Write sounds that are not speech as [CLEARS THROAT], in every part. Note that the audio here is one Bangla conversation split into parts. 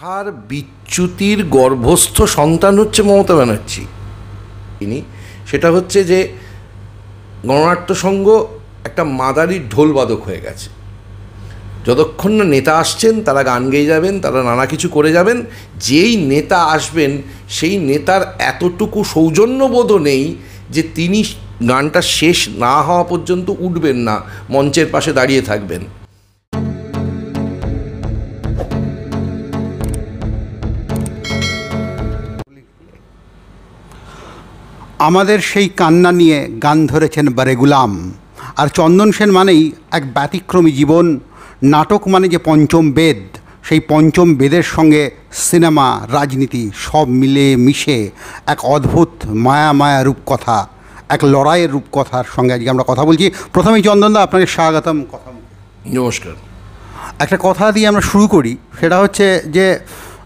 তার বিচ্যুতির গর্ভস্থ সন্তান হচ্ছে মমতা ব্যানার্জি। তিনি সেটা হচ্ছে যে গণনাট্য সংঘ একটা মাদারির ঢোলবাদক হয়ে গেছে। যতক্ষণ না নেতা আসছেন, তারা গান গেয়ে যাবেন, তারা নানা কিছু করে যাবেন, যেই নেতা আসবেন, সেই নেতার এতটুকু সৌজন্যবোধও নেই যে তিনি গানটা শেষ না হওয়া পর্যন্ত উঠবেন না, মঞ্চের পাশে দাঁড়িয়ে থাকবেন। আমাদের সেই কান্না নিয়ে গান ধরেছেন বারেগুলাম আর চন্দন সেন মানেই এক ব্যতিক্রমী জীবন নাটক মানে যে পঞ্চম বেদ সেই পঞ্চম বেদের সঙ্গে সিনেমা রাজনীতি সব মিলে মিশে এক অদ্ভুত মায়া মায়া রূপকথা এক লড়াইয়ের রূপকথার সঙ্গে আজকে আমরা কথা বলছি। প্রথমেই চন্দনদা আপনাকে স্বাগতম কথা নমস্কার। একটা কথা দিয়ে আমরা শুরু করি সেটা হচ্ছে যে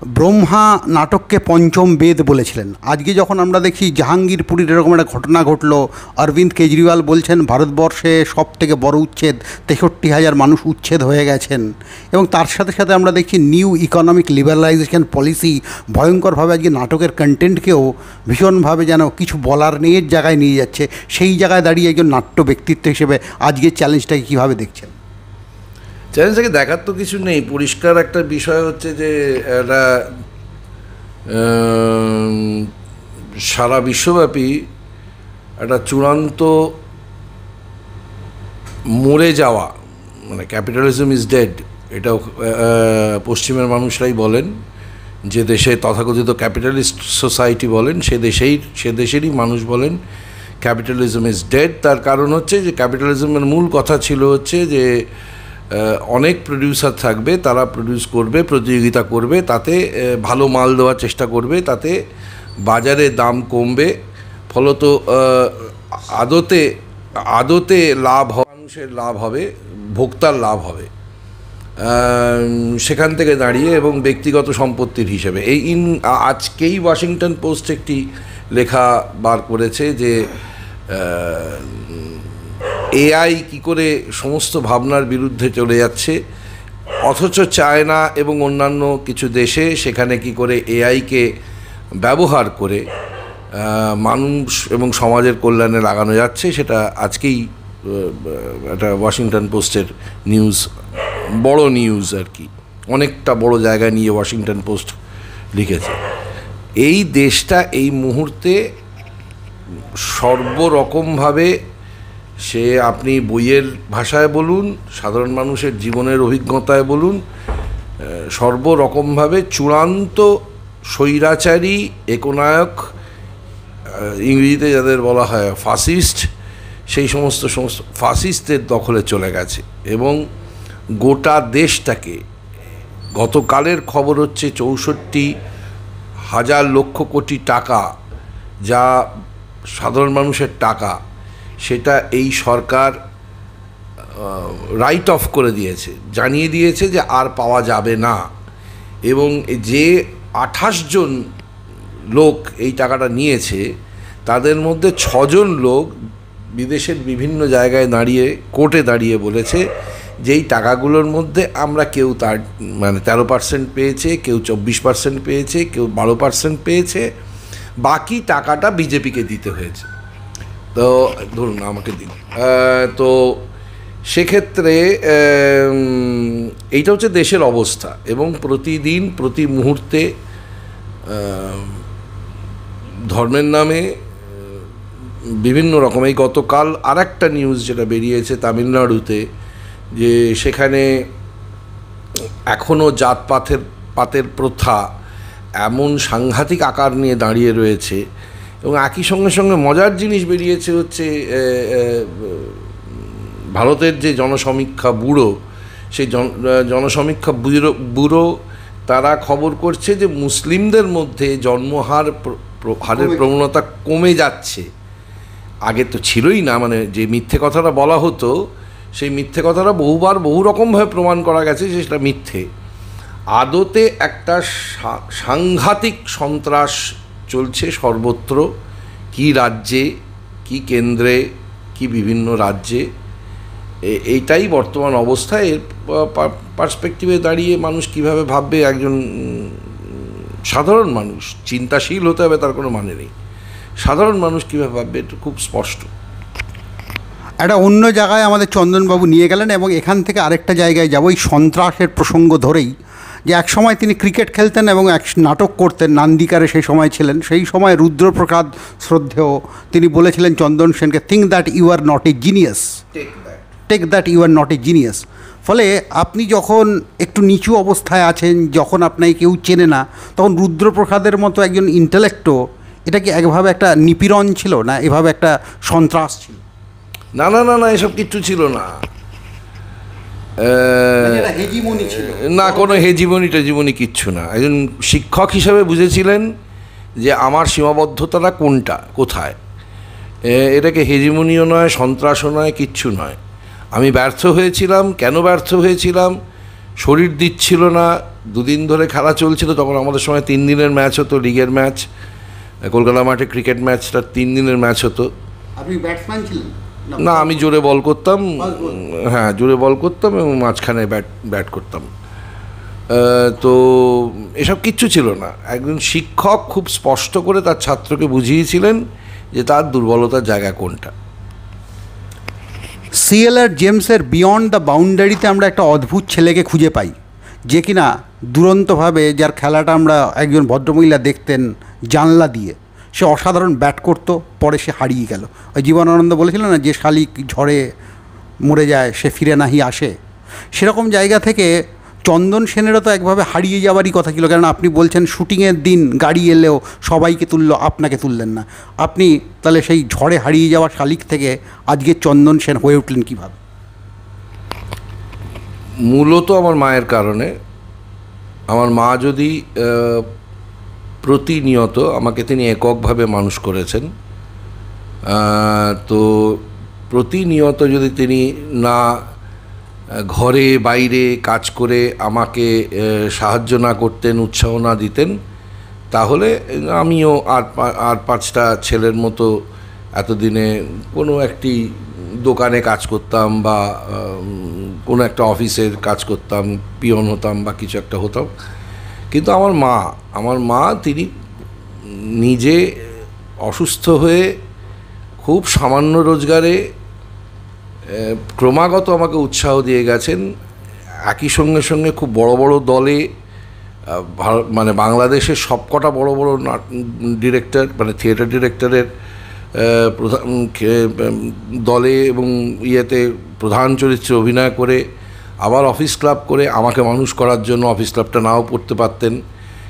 ব্রহ্মা নাটককে পঞ্চম বেদ বলেছিলেন। আজকে যখন আমরা দেখি জাহাঙ্গীরপুরীর এরকম একটা ঘটনা ঘটলো, অরবিন্দ কেজরিওয়াল বলছেন, ভারতবর্ষে সব থেকে বড় উচ্ছেদ, তেষট্টি হাজার মানুষ উচ্ছেদ হয়ে গেছেন। এবং তার সাথে সাথে আমরা দেখছি নিউ ইকোনমিক লিবারালাইজেশন পলিসি ভয়ঙ্করভাবে আজকে নাটকের কন্টেন্টকেও ভীষণভাবে যেন কিছু বলার নেই জায়গায় নিয়ে যাচ্ছে। সেই জায়গায় দাঁড়িয়ে একজন নাট্য ব্যক্তিত্ব হিসেবে আজকের চ্যালেঞ্জটাকে কীভাবে দেখছেন? চ্যালেঞ্জটাকে দেখার তো কিছু নেই। পরিষ্কার একটা বিষয় হচ্ছে যে একটা সারা বিশ্বব্যাপী একটা চূড়ান্ত মরে যাওয়া মানে ক্যাপিটালিজম ইজ ডেড এটাও পশ্চিমের মানুষরাই বলেন, যে দেশে তথাকথিত ক্যাপিটালিস্ট সোসাইটি বলেন, সে দেশেই, সে দেশেরই মানুষ বলেন ক্যাপিটালিজম ইজ ডেড তার কারণ হচ্ছে যে ক্যাপিটালিজমের মূল কথা ছিল হচ্ছে যে অনেক প্রডিউসার থাকবে, তারা প্রডিউস করবে, প্রতিযোগিতা করবে, তাতে ভালো মাল দেওয়ার চেষ্টা করবে, তাতে বাজারে দাম কমবে। ফলত আদতে আদতে লাভ মানুষের লাভ হবে, ভোক্তার লাভ হবে। সেখান থেকে দাঁড়িয়ে এবং ব্যক্তিগত সম্পত্তির হিসেবে। এই ইন, আজকেই ওয়াশিংটন পোস্ট একটি লেখা বার করেছে যে এআই কি করে সমস্ত ভাবনার বিরুদ্ধে চলে যাচ্ছে? অথচ চায়না এবং অন্যান্য কিছু দেশে সেখানে কি করে এআইকে ব্যবহার করে মানুষ এবং সমাজের কল্যাণে লাগানো যাচ্ছে সেটা আজকেই একটা ওয়াশিংটন পোস্টের নিউজ, বড় নিউজ আর কি। অনেকটা বড় জায়গা নিয়ে ওয়াশিংটন পোস্ট লিখেছে। এই দেশটা এই মুহূর্তে সর্বরকমভাবে সে আপনি বইয়ের ভাষায় বলুন, সাধারণ মানুষের জীবনের অভিজ্ঞতায় বলুন সর্বরকমভাবে চূড়ান্ত স্বৈরাচারী, একনায়ক ইংরেজিতে যাদের বলা হয় ফাসিস্ট সেই সমস্ত সমস্ত ফাসিস্টের দখলে চলে গেছে এবং গোটা দেশটাকে, গতকালের খবর হচ্ছে চৌষট্টি হাজার লক্ষ কোটি টাকা, যা সাধারণ মানুষের টাকা সেটা এই সরকার রাইট অফ করে দিয়েছে। জানিয়ে দিয়েছে যে আর পাওয়া যাবে না। এবং যে আঠাশ জন লোক এই টাকাটা নিয়েছে, তাদের মধ্যে ছজন লোক বিদেশের বিভিন্ন জায়গায় দাঁড়িয়ে, কোর্টে দাঁড়িয়ে বলেছে যে এই টাকাগুলোর মধ্যে আমরা কেউ তার মানে তেরো পার্সেন্ট পেয়েছে, কেউ চব্বিশ পার্সেন্ট পেয়েছে, কেউ বারো পার্সেন্ট পেয়েছে, বাকি টাকাটা বিজেপিকে দিতে হয়েছে। তো ধরুন আমাকে দিন। তো সেক্ষেত্রে এইটা হচ্ছে দেশের অবস্থা এবং প্রতিদিন, প্রতি মুহূর্তে ধর্মের নামে বিভিন্ন রকম এই গতকাল আর একটা নিউজ যেটা বেরিয়েছে তামিলনাড়ুতে, যে সেখানে এখনও জাতপাতের, পাতের প্রথা এমন সাংঘাতিক আকার নিয়ে দাঁড়িয়ে রয়েছে এবং একই সঙ্গে সঙ্গে মজার জিনিস বেরিয়েছে হচ্ছে ভারতের যে জনসমীক্ষা ব্যুরো সেই জন- জনসমীক্ষা ব্যুরো ব্যুরো তারা খবর করছে যে মুসলিমদের মধ্যে জন্মহার হারের প্রবণতা কমে যাচ্ছে। আগে তো ছিলই না মানে যে মিথ্যে কথাটা বলা হতো সেই মিথ্যে কথাটা বহুবার বহু রকমভাবে প্রমাণ করা গেছে যে সেটা মিথ্যে। আদতে একটা সাংঘাতিক সন্ত্রাস চলছে সর্বত্র, কি রাজ্যে, কি কেন্দ্রে, কি বিভিন্ন রাজ্যে। এইটাই বর্তমান অবস্থা। এর পার্সপেক্টিভে দাঁড়িয়ে মানুষ কীভাবে ভাববে, একজন সাধারণ মানুষ, চিন্তাশীল হতে হবে তার কোনো মানে নেই। সাধারণ মানুষ কীভাবে ভাববে, এটা খুব স্পষ্ট। একটা অন্য জায়গায় আমাদের চন্দনবাবু নিয়ে গেলেন এবং এখান থেকে আরেকটা জায়গায় যাব, এই সন্ত্রাসের প্রসঙ্গ ধরেই। যে এক সময় তিনি ক্রিকেট খেলতেন এবং এক নাটক করতেন নান্দিকারে সেই সময় ছিলেন। সেই সময় রুদ্রপ্রসাদ শ্রদ্ধেয়। তিনি বলেছিলেন চন্দন সেনকে think that you are not a genius take that you are not a genius ফলে আপনি যখন একটু নিচু অবস্থায় আছেন যখন আপনাকে কেউ চেনে না তখন রুদ্রপ্রসাদের মতো একজন ইন্টেলেক্টও এটা কি একভাবে একটা নিপীড়ন ছিল না এভাবে একটা সন্ত্রাস ছিল? না না না না এসব কিচ্ছু ছিল না। না কোনো হেজিমনি টেজিমনি কিচ্ছু না। একজন শিক্ষক হিসেবে বুঝেছিলেন যে আমার সীমাবদ্ধতাটা কোনটা কোথায়। এটাকে হেজিমনিও নয় সন্ত্রাসও নয় কিচ্ছু নয়। আমি ব্যর্থ হয়েছিলাম। কেন ব্যর্থ হয়েছিলাম? শরীর দিচ্ছিল না। দুদিন ধরে খেলা চলছিল তখন আমাদের সময় তিন দিনের ম্যাচ হতো লিগের ম্যাচ। কলকাতা মাঠে ক্রিকেট ম্যাচটা তিন দিনের ম্যাচ হতো। আপনি ব্যাটসম্যান ছিলেন? না আমি জোরে বল করতাম। হ্যাঁ জোরে বল করতাম এবং মাঝখানে ব্যাট ব্যাট করতাম। তো এসব কিচ্ছু ছিল না। একজন শিক্ষক খুব স্পষ্ট করে তার ছাত্রকে বুঝিয়েছিলেন যে তার দুর্বলতার জায়গা কোনটা। সিএলআর জেমসের বিয়ন্ড দ্য বাউন্ডারিতে আমরা একটা অদ্ভুত ছেলেকে খুঁজে পাই যে কিনা দুরন্তভাবে যার খেলাটা আমরা একজন ভদ্রমহিলা দেখতেন জানলা দিয়ে। সে অসাধারণ ব্যাট করতো, পরে সে হারিয়ে গেল। ওই জীবনানন্দ বলেছিল না, যে শালিক ঝড়ে মরে যায়, সে ফিরে নাহি আসে। সেরকম জায়গা থেকে চন্দন সেনেরও তো একভাবে হারিয়ে যাওয়ারই কথা ছিল কারণ আপনি বলছেন শুটিংয়ের দিন গাড়ি এলেও সবাইকে তুললো, আপনাকে তুললেন না। আপনি তাহলে সেই ঝড়ে হারিয়ে যাওয়া শালিক থেকে আজকে চন্দন সেন হয়ে উঠলেন কীভাবে? মূলত আমার মায়ের কারণে। আমার মা যদি প্রতিনিয়ত আমাকে তিনি এককভাবে মানুষ করেছেন। তো প্রতিনিয়ত যদি তিনি না ঘরে, বাইরে কাজ করে আমাকে সাহায্য না করতেন, উৎসাহ না দিতেন, তাহলে আমিও আর আর পাঁচটা ছেলের মতো এতদিনে কোনো একটি দোকানে কাজ করতাম বা কোনো একটা অফিসের কাজ করতাম, পিয়ন হতাম বা কিছু একটা হতাম। কিন্তু আমার মা আমার মা তিনি নিজে অসুস্থ হয়ে খুব সামান্য রোজগারে ক্রমাগত আমাকে উৎসাহ দিয়ে গেছেন। একই সঙ্গে সঙ্গে খুব বড় বড় দলে মানে বাংলাদেশের সবকটা বড় বড় ডিরেক্টর মানে থিয়েটার ডিরেক্টরের প্রধান দলে এবং ইয়েতে প্রধান চরিত্রে অভিনয় করে আবার অফিস ক্লাব করে আমাকে মানুষ করার জন্য অফিস ক্লাবটা নাও পড়তে পারতেন।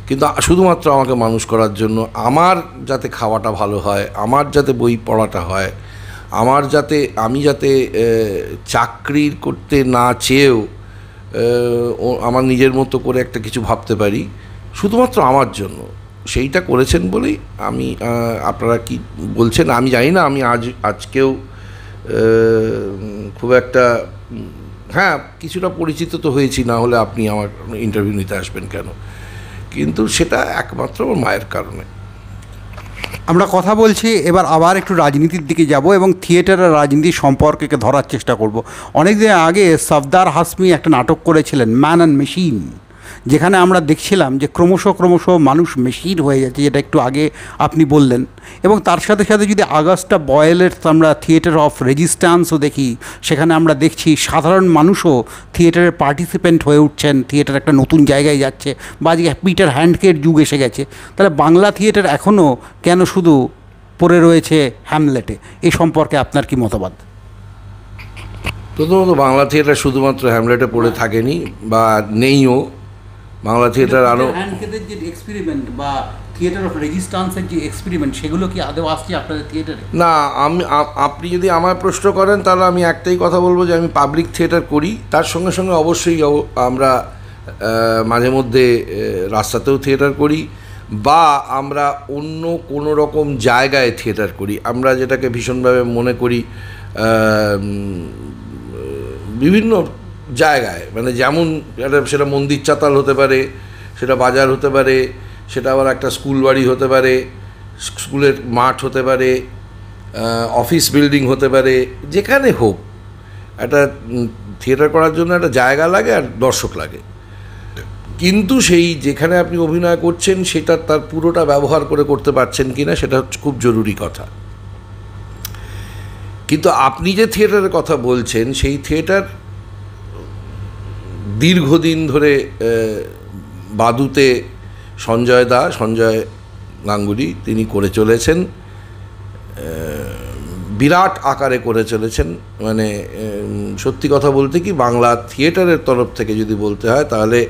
কিন্তু শুধুমাত্র আমাকে মানুষ করার জন্য আমার যাতে খাওয়াটা ভালো হয় আমার যাতে বই পড়াটা হয় আমার যাতে আমি যাতে আহ, চাকরি করতে না চেয়েও আমার নিজের মতো করে একটা কিছু ভাবতে পারি শুধুমাত্র আমার জন্য। সেইটা করেছেন বলেই আমি আপনারা কি বলছেন? আমি জানি না আমি আজ আজকেও খুব একটা হ্যাঁ কিছুটা পরিচিত তো হয়েছি, না হলে আপনি আমার ইন্টারভিউ নিতে আসবেন কেন? কিন্তু সেটা একমাত্র আমার মায়ের কারণে। আমরা কথা বলছি, এবার আবার একটু রাজনীতির দিকে যাব এবং থিয়েটার আর রাজনীতির সম্পর্কে ধরার চেষ্টা করব। অনেকদিন আগে সফদার হাসমি একটা নাটক করেছিলেন ম্যান অ্যান্ড মেশিন যেখানে আমরা দেখছিলাম যে ক্রমশ ক্রমশ মানুষ মেশিন হয়ে যাচ্ছে, যেটা একটু আগে আপনি বললেন। এবং তার সাথে সাথে যদি আগস্টা বয়েলের আমরা থিয়েটার অফ রেজিস্ট্যান্সও দেখি, সেখানে আমরা দেখছি সাধারণ মানুষও থিয়েটারের পার্টিসিপেন্ট হয়ে উঠছেন, থিয়েটার একটা নতুন জায়গায় যাচ্ছে বা আজকে পিটার হ্যান্ডকের যুগ এসে গেছে। তাহলে বাংলা থিয়েটার এখনও কেন শুধু পড়ে রয়েছে হ্যামলেটে? এই সম্পর্কে আপনার কি মতবাদ? প্রথমত বাংলা থিয়েটার শুধুমাত্র হ্যামলেটে পড়ে থাকেনি বা নেইও। বাংলা থিয়েটার আরও হ্যান্ডকেদের যে এক্সপেরিমেন্ট বা থিয়েটার অফ রেজিস্ট্যান্সের যে এক্সপেরিমেন্ট সেগুলো কি আদৌ আসছে আপনাদের থিয়েটারে না আমি আপনি যদি আমার প্রশ্ন করেন তাহলে আমি একটাই কথা বলব যে আমি পাবলিক থিয়েটার করি। তার সঙ্গে সঙ্গে অবশ্যই অব- আমরা মাঝে মধ্যে রাস্তাতেও থিয়েটার করি বা আমরা অন্য কোনো রকম জায়গায় থিয়েটার করি। আমরা যেটাকে ভীষণভাবে মনে করি বিভিন্ন জায়গায়। মানে যেমন সেটা মন্দির চাতাল হতে পারে, সেটা বাজার হতে পারে, সেটা আবার একটা স্কুল বাড়ি হতে পারে, স্কুলের মাঠ হতে পারে অফিস বিল্ডিং হতে পারে, যেখানে হোক। একটা থিয়েটার করার জন্য একটা জায়গা লাগে আর দর্শক লাগে। কিন্তু সেই যেখানে আপনি অভিনয় করছেন, সেটা তার পুরোটা ব্যবহার করে করতে পারছেন কি না সেটা হচ্ছে খুব জরুরি কথা। কিন্তু আপনি যে থিয়েটারের কথা বলছেন, সেই থিয়েটার দীর্ঘদিন ধরে বাদুতে সঞ্জয় দা, সঞ্জয় গাঙ্গুলি তিনি করে চলেছেন বিরাট আকারে করে চলেছেন। মানে সত্যি কথা বলতে কি, বাংলা থিয়েটারের তরফ থেকে যদি বলতে হয়, তাহলে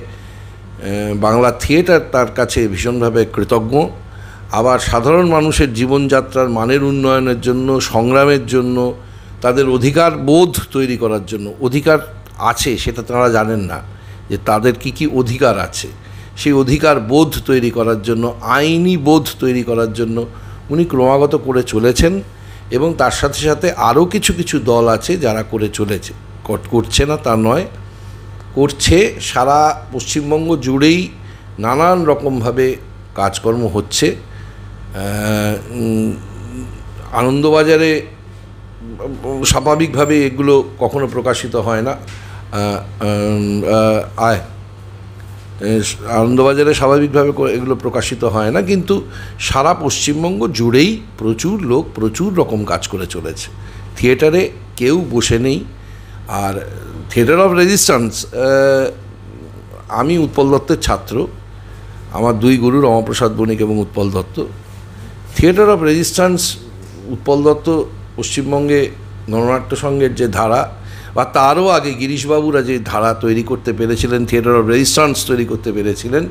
বাংলা থিয়েটার তার কাছে ভীষণভাবে কৃতজ্ঞ। আবার সাধারণ মানুষের জীবনযাত্রার মানের উন্নয়নের জন্য, সংগ্রামের জন্য, তাদের অধিকার বোধ তৈরি করার জন্য, অধিকার আছে, সেটা তারা জানেন না, যে তাদের কি কি অধিকার আছে। সেই অধিকার বোধ তৈরি করার জন্য, আইনি বোধ তৈরি করার জন্য উনি ক্রমাগত করে চলেছেন এবং তার সাথে সাথে আরও কিছু কিছু দল আছে যারা করে চলেছে। করছে না তা নয়, করছে সারা পশ্চিমবঙ্গ জুড়েই নানান রকমভাবে কাজকর্ম হচ্ছে। আনন্দবাজারে স্বাভাবিকভাবে এগুলো কখনো প্রকাশিত হয় না। আয়। আনন্দবাজারে স্বাভাবিকভাবে এগুলো প্রকাশিত হয় না, কিন্তু সারা পশ্চিমবঙ্গ জুড়েই প্রচুর লোক প্রচুর রকম কাজ করে চলেছে। থিয়েটারে কেউ বসে নেই, আর থিয়েটার অফ রেজিস্ট্যান্স আমি উৎপল দত্তের ছাত্র, আমার দুই গুরু রমাপ্রসাদ বণিক এবং Utpal Dutta. Theatre of resistance, Utpal Dutta পশ্চিমবঙ্গে গণনাট্য সংঘের যে ধারা বা তারও আগে গিরিশবাবুরা যে ধারা তৈরি করতে পেরেছিলেন থিয়েটার অফ রেজিস্ট্যান্স তৈরি করতে পেরেছিলেন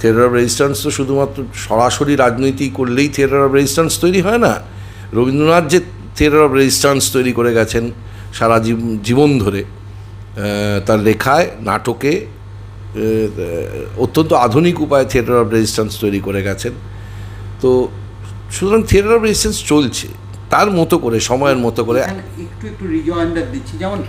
থিয়েটার অফ রেজিস্ট্যান্স তো শুধুমাত্র সরাসরি রাজনীতি করলেই থিয়েটার অফ রেজিস্ট্যান্স তৈরি হয় না। রবীন্দ্রনাথ যে থিয়েটার অফ রেজিস্ট্যান্স তৈরি করে গেছেন সারা জীব- জীবন ধরে তার লেখায়, নাটকে অত্যন্ত আধুনিক উপায়ে থিয়েটার অফ রেজিস্ট্যান্স তৈরি করে গেছেন। তো সুতরাং থিয়েটার অফ রেজিস্ট্যান্স চলছে। তার মতো করে সময়ের মতো করে। একটু একটু রিজয়েন্ডার দিচ্ছি। যেমন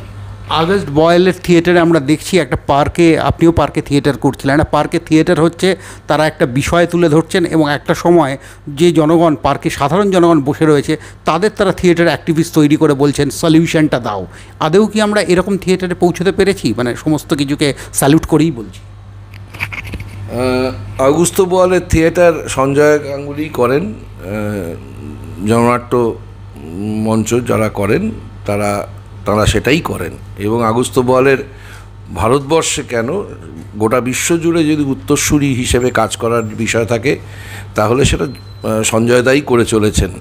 আগস্ট বয়েলের থিয়েটারে আমরা দেখছি একটা পার্কে আপনিও পার্কে থিয়েটার করছিলেন। একটা পার্কে থিয়েটার হচ্ছে তারা একটা বিষয় তুলে ধরছেন এবং একটা সময় যে জনগণ পার্কে সাধারণ জনগণ বসে রয়েছে তাদের তারা থিয়েটার অ্যাক্টিভিস্ট তৈরি করে বলছেন সলিউশনটা দাও। আদেও কি আমরা এরকম থিয়েটারে পৌঁছতে পেরেছি? মানে সমস্ত কিছুকে স্যালুট করেই বলছি। আহ, অগুস্ত বোয়ালের থিয়েটার সঞ্জয় গাঙ্গুলি করেন জননাট্য মঞ্চ যারা করেন, তারা তারা সেটাই করেন। এবং আগস্ত বোয়ালের ভারতবর্ষে কেন গোটা বিশ্ব জুড়ে যদি উত্তরসূরি হিসেবে কাজ করার বিষয় থাকে, তাহলে সেটা সঞ্জয় দাই করে চলেছেন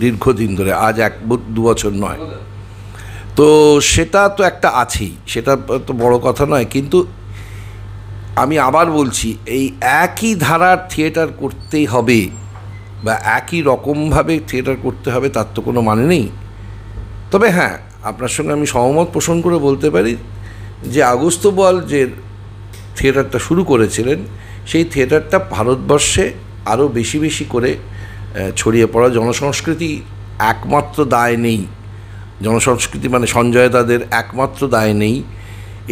দীর্ঘদিন ধরে, আজ এক দু বছর নয়। তো সেটা তো একটা আছেই, সেটা তো বড় কথা নয়, কিন্তু আমি আবার বলছি, এই একই ধারার থিয়েটার করতেই হবে। বা একই রকমভাবে থিয়েটার করতে হবে, তার তো কোনো মানে নেই। তবে হ্যাঁ আপনার সঙ্গে আমি সহমত পোষণ করে বলতে পারি যে আগস্ত বল যে থিয়েটারটা শুরু করেছিলেন, সেই থিয়েটারটা ভারতবর্ষে আরও বেশি বেশি করে ছড়িয়ে পড়া জনসংস্কৃতি একমাত্র দায় নেই। জনসংস্কৃতি মানে সঞ্জয় তাদের একমাত্র দায় নেই।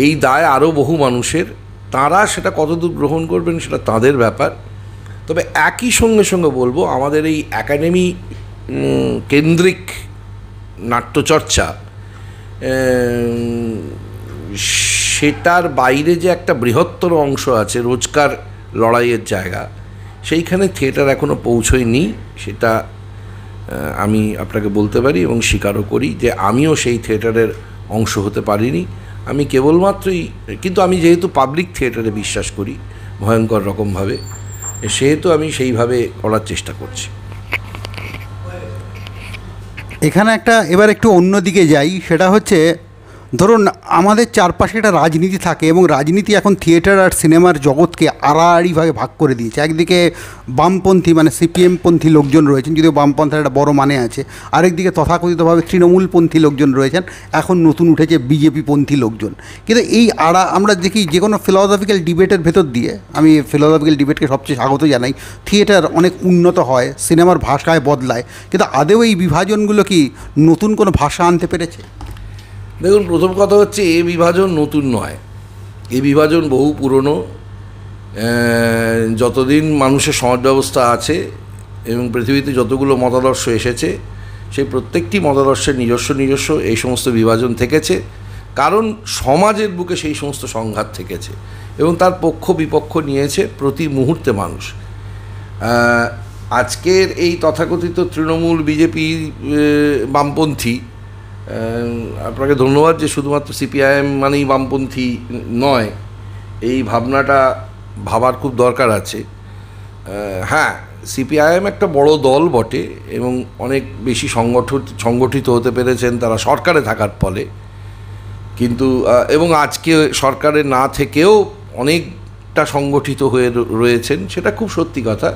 এই দায় আরও বহু মানুষের, তারা সেটা কতদূর গ্রহণ করবেন সেটা তাদের ব্যাপার। তবে একই সঙ্গে সঙ্গে বলব, আমাদের এই একাডেমি কেন্দ্রিক নাট্যচর্চা সেটার বাইরে যে একটা বৃহত্তর অংশ আছে রোজকার লড়াইয়ের জায়গা, সেইখানে থিয়েটার এখনও পৌঁছয়নি, সেটা আমি আপনাকে বলতে পারি এবং স্বীকারও করি যে আমিও সেই থিয়েটারের অংশ হতে পারিনি। আমি কেবলমাত্রই, কিন্তু আমি যেহেতু পাবলিক থিয়েটারে বিশ্বাস করি, ভয়ঙ্কর রকমভাবে সেহেতু আমি সেইভাবে করার চেষ্টা করছি। এখানে একটা, এবার একটু অন্য দিকে যাই, সেটা হচ্ছে ধরুন আমাদের চারপাশে একটা রাজনীতি থাকে এবং রাজনীতি এখন থিয়েটার আর সিনেমার জগৎকে আড়াআড়িভাবে ভাগ করে দিয়েছে। একদিকে বামপন্থী মানে সিপিএমপন্থী লোকজন রয়েছেন, যদিও বামপন্থার একটা বড় মানে আছে। আরেকদিকে তথাকথিতভাবে তৃণমূলপন্থী লোকজন রয়েছেন, এখন নতুন উঠেছে বিজেপিপন্থী লোকজন। কিন্তু এই আড়া, আমরা দেখি যে কোনো ফিলোসফিক্যাল ডিবেটের ভেতর দিয়ে, আমি ফিলোসফিক্যাল ডিবেটকে সবচেয়ে স্বাগত জানাই, থিয়েটার অনেক উন্নত হয়, সিনেমার ভাষায় বদলায়, কিন্তু আদেও এই বিভাজনগুলো কি নতুন কোনো ভাষা আনতে পেরেছে? দেখুন, প্রথম কথা হচ্ছে এ বিভাজন নতুন নয়। এ বিভাজন বহু পুরনো। যতদিন মানুষের সমাজ ব্যবস্থা আছে এবং পৃথিবীতে যতগুলো মতাদর্শ এসেছে, সেই প্রত্যেকটি মতাদর্শের নিজস্ব নিজস্ব এই সমস্ত বিভাজন থেকেছে। কারণ সমাজের বুকে সেই সমস্ত সংঘাত থেকেছে এবং তার পক্ষ বিপক্ষ নিয়েছে প্রতি মুহূর্তে মানুষ। আজকের এই তথাকথিত তৃণমূল, বিজেপি বামপন্থী আপনাকে ধন্যবাদ যে শুধুমাত্র সিপিআইএম মানেই বামপন্থী নয়, এই ভাবনাটা ভাবার খুব দরকার আছে। হ্যাঁ সিপিআইএম একটা বড় দল বটে এবং অনেক বেশি সংগঠিত সংগঠিত হতে পেরেছেন তারা সরকারে থাকার ফলে। কিন্তু এবং আজকে সরকারে না থেকেও অনেকটা সংগঠিত হয়ে রয়েছেন, সেটা খুব সত্যি কথা।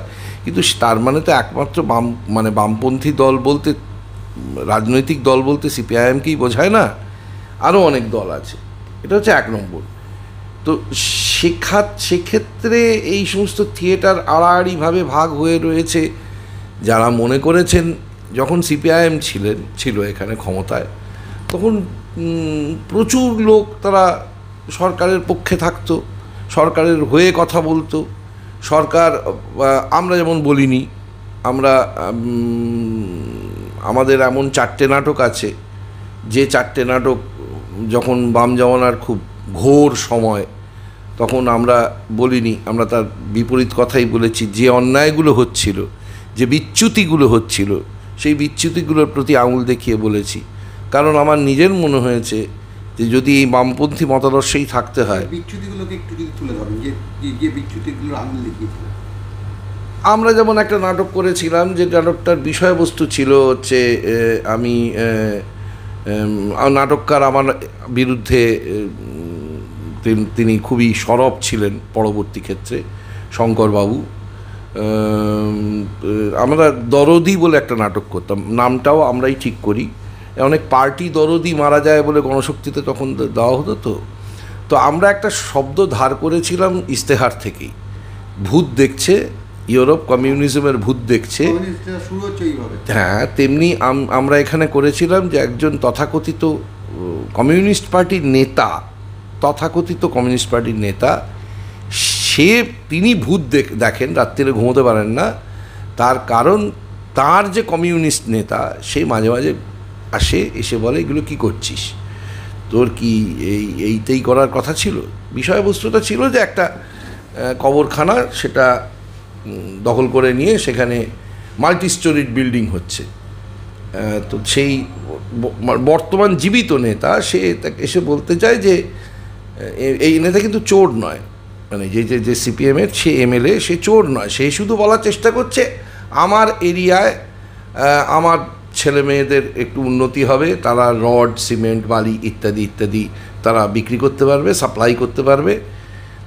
কিন্তু তার মানে তো একমাত্র বাম মানে বামপন্থী দল বলতে রাজনৈতিক দল বলতে সিপিআইএমকেই বোঝায় না, আরও অনেক দল আছে। এটা হচ্ছে এক নম্বর। তো শেখা সেক্ষেত্রে এই সমস্ত থিয়েটার আড়াআড়িভাবে ভাগ হয়ে রয়েছে। যারা মনে করেছেন যখন সিপিআইএম ছিলেন, ছিল এখানে ক্ষমতায়, তখন প্রচুর লোক তারা সরকারের পক্ষে থাকতো, সরকারের হয়ে কথা বলতো। সরকার আমরা যেমন বলিনি, আমরা আমাদের এমন চারটে নাটক আছে, যে চারটে নাটক যখন বাম জমানার খুব ঘোর সময়, তখন আমরা বলিনি, আমরা তার বিপরীত কথাই বলেছি, যে অন্যায়গুলো হচ্ছিল, যে বিচ্যুতিগুলো হচ্ছিল, সেই বিচ্যুতিগুলোর প্রতি আঙুল দেখিয়ে বলেছি। কারণ আমার নিজের মনে হয়েছে যে যদি এই বামপন্থী মতাদর্শেই থাকতে হয়, বিচ্যুতিগুলোকে একটু যদি তুলে ধরেন, যে যে আঙুল দেখিয়েছিলেন। আমরা যেমন একটা নাটক করেছিলাম যে নাটকটার বিষয়বস্তু ছিল হচ্ছে আমি নাটককার আমার বিরুদ্ধে তিনি খুবই সরব ছিলেন পরবর্তী ক্ষেত্রে, শঙ্করবাবু। আমরা দরদি বলে একটা নাটক করতাম, নামটাও আমরাই ঠিক করি। অনেক পার্টি দরদি মারা যায় বলে গণশক্তিতে তখন দেওয়া হতো তো। তো আমরা একটা শব্দ ধার করেছিলাম ইস্তেহার থেকেই। ভূত দেখছে ইউরোপ কমিউনিজমের ভূত দেখছে। হ্যাঁ তেমনি আমরা এখানে করেছিলাম যে একজন তথাকথিত কমিউনিস্ট পার্টির নেতা তথাকথিত কমিউনিস্ট পার্টির নেতা সে তিনি ভূত দেখ- দেখেন রাত্রিরে ঘুমোতে পারেন না। তার কারণ তার যে কমিউনিস্ট নেতা সে মাঝে মাঝে আসে এসে বলে এগুলো কি করছিস? তোর কি এই এইটাই করার কথা ছিল? বিষয়বস্তুটা ছিল যে একটা কবরখানা সেটা দখল করে নিয়ে সেখানে মাল্টি স্টোরিড বিল্ডিং হচ্ছে। তো সেই বর্তমান জীবিত নেতা, সে তাকে, এসে বলতে চায় যে এই নেতা কিন্তু চোর নয়। মানে যে যে যে সিপিএমের সে এমএলএ সে চোর নয়। সে শুধু বলার চেষ্টা করছে, আমার এরিয়ায় আমার ছেলে মেয়েদের একটু উন্নতি হবে, তারা রড, সিমেন্ট, বালি ইত্যাদি ইত্যাদি তারা বিক্রি করতে পারবে, সাপ্লাই করতে পারবে।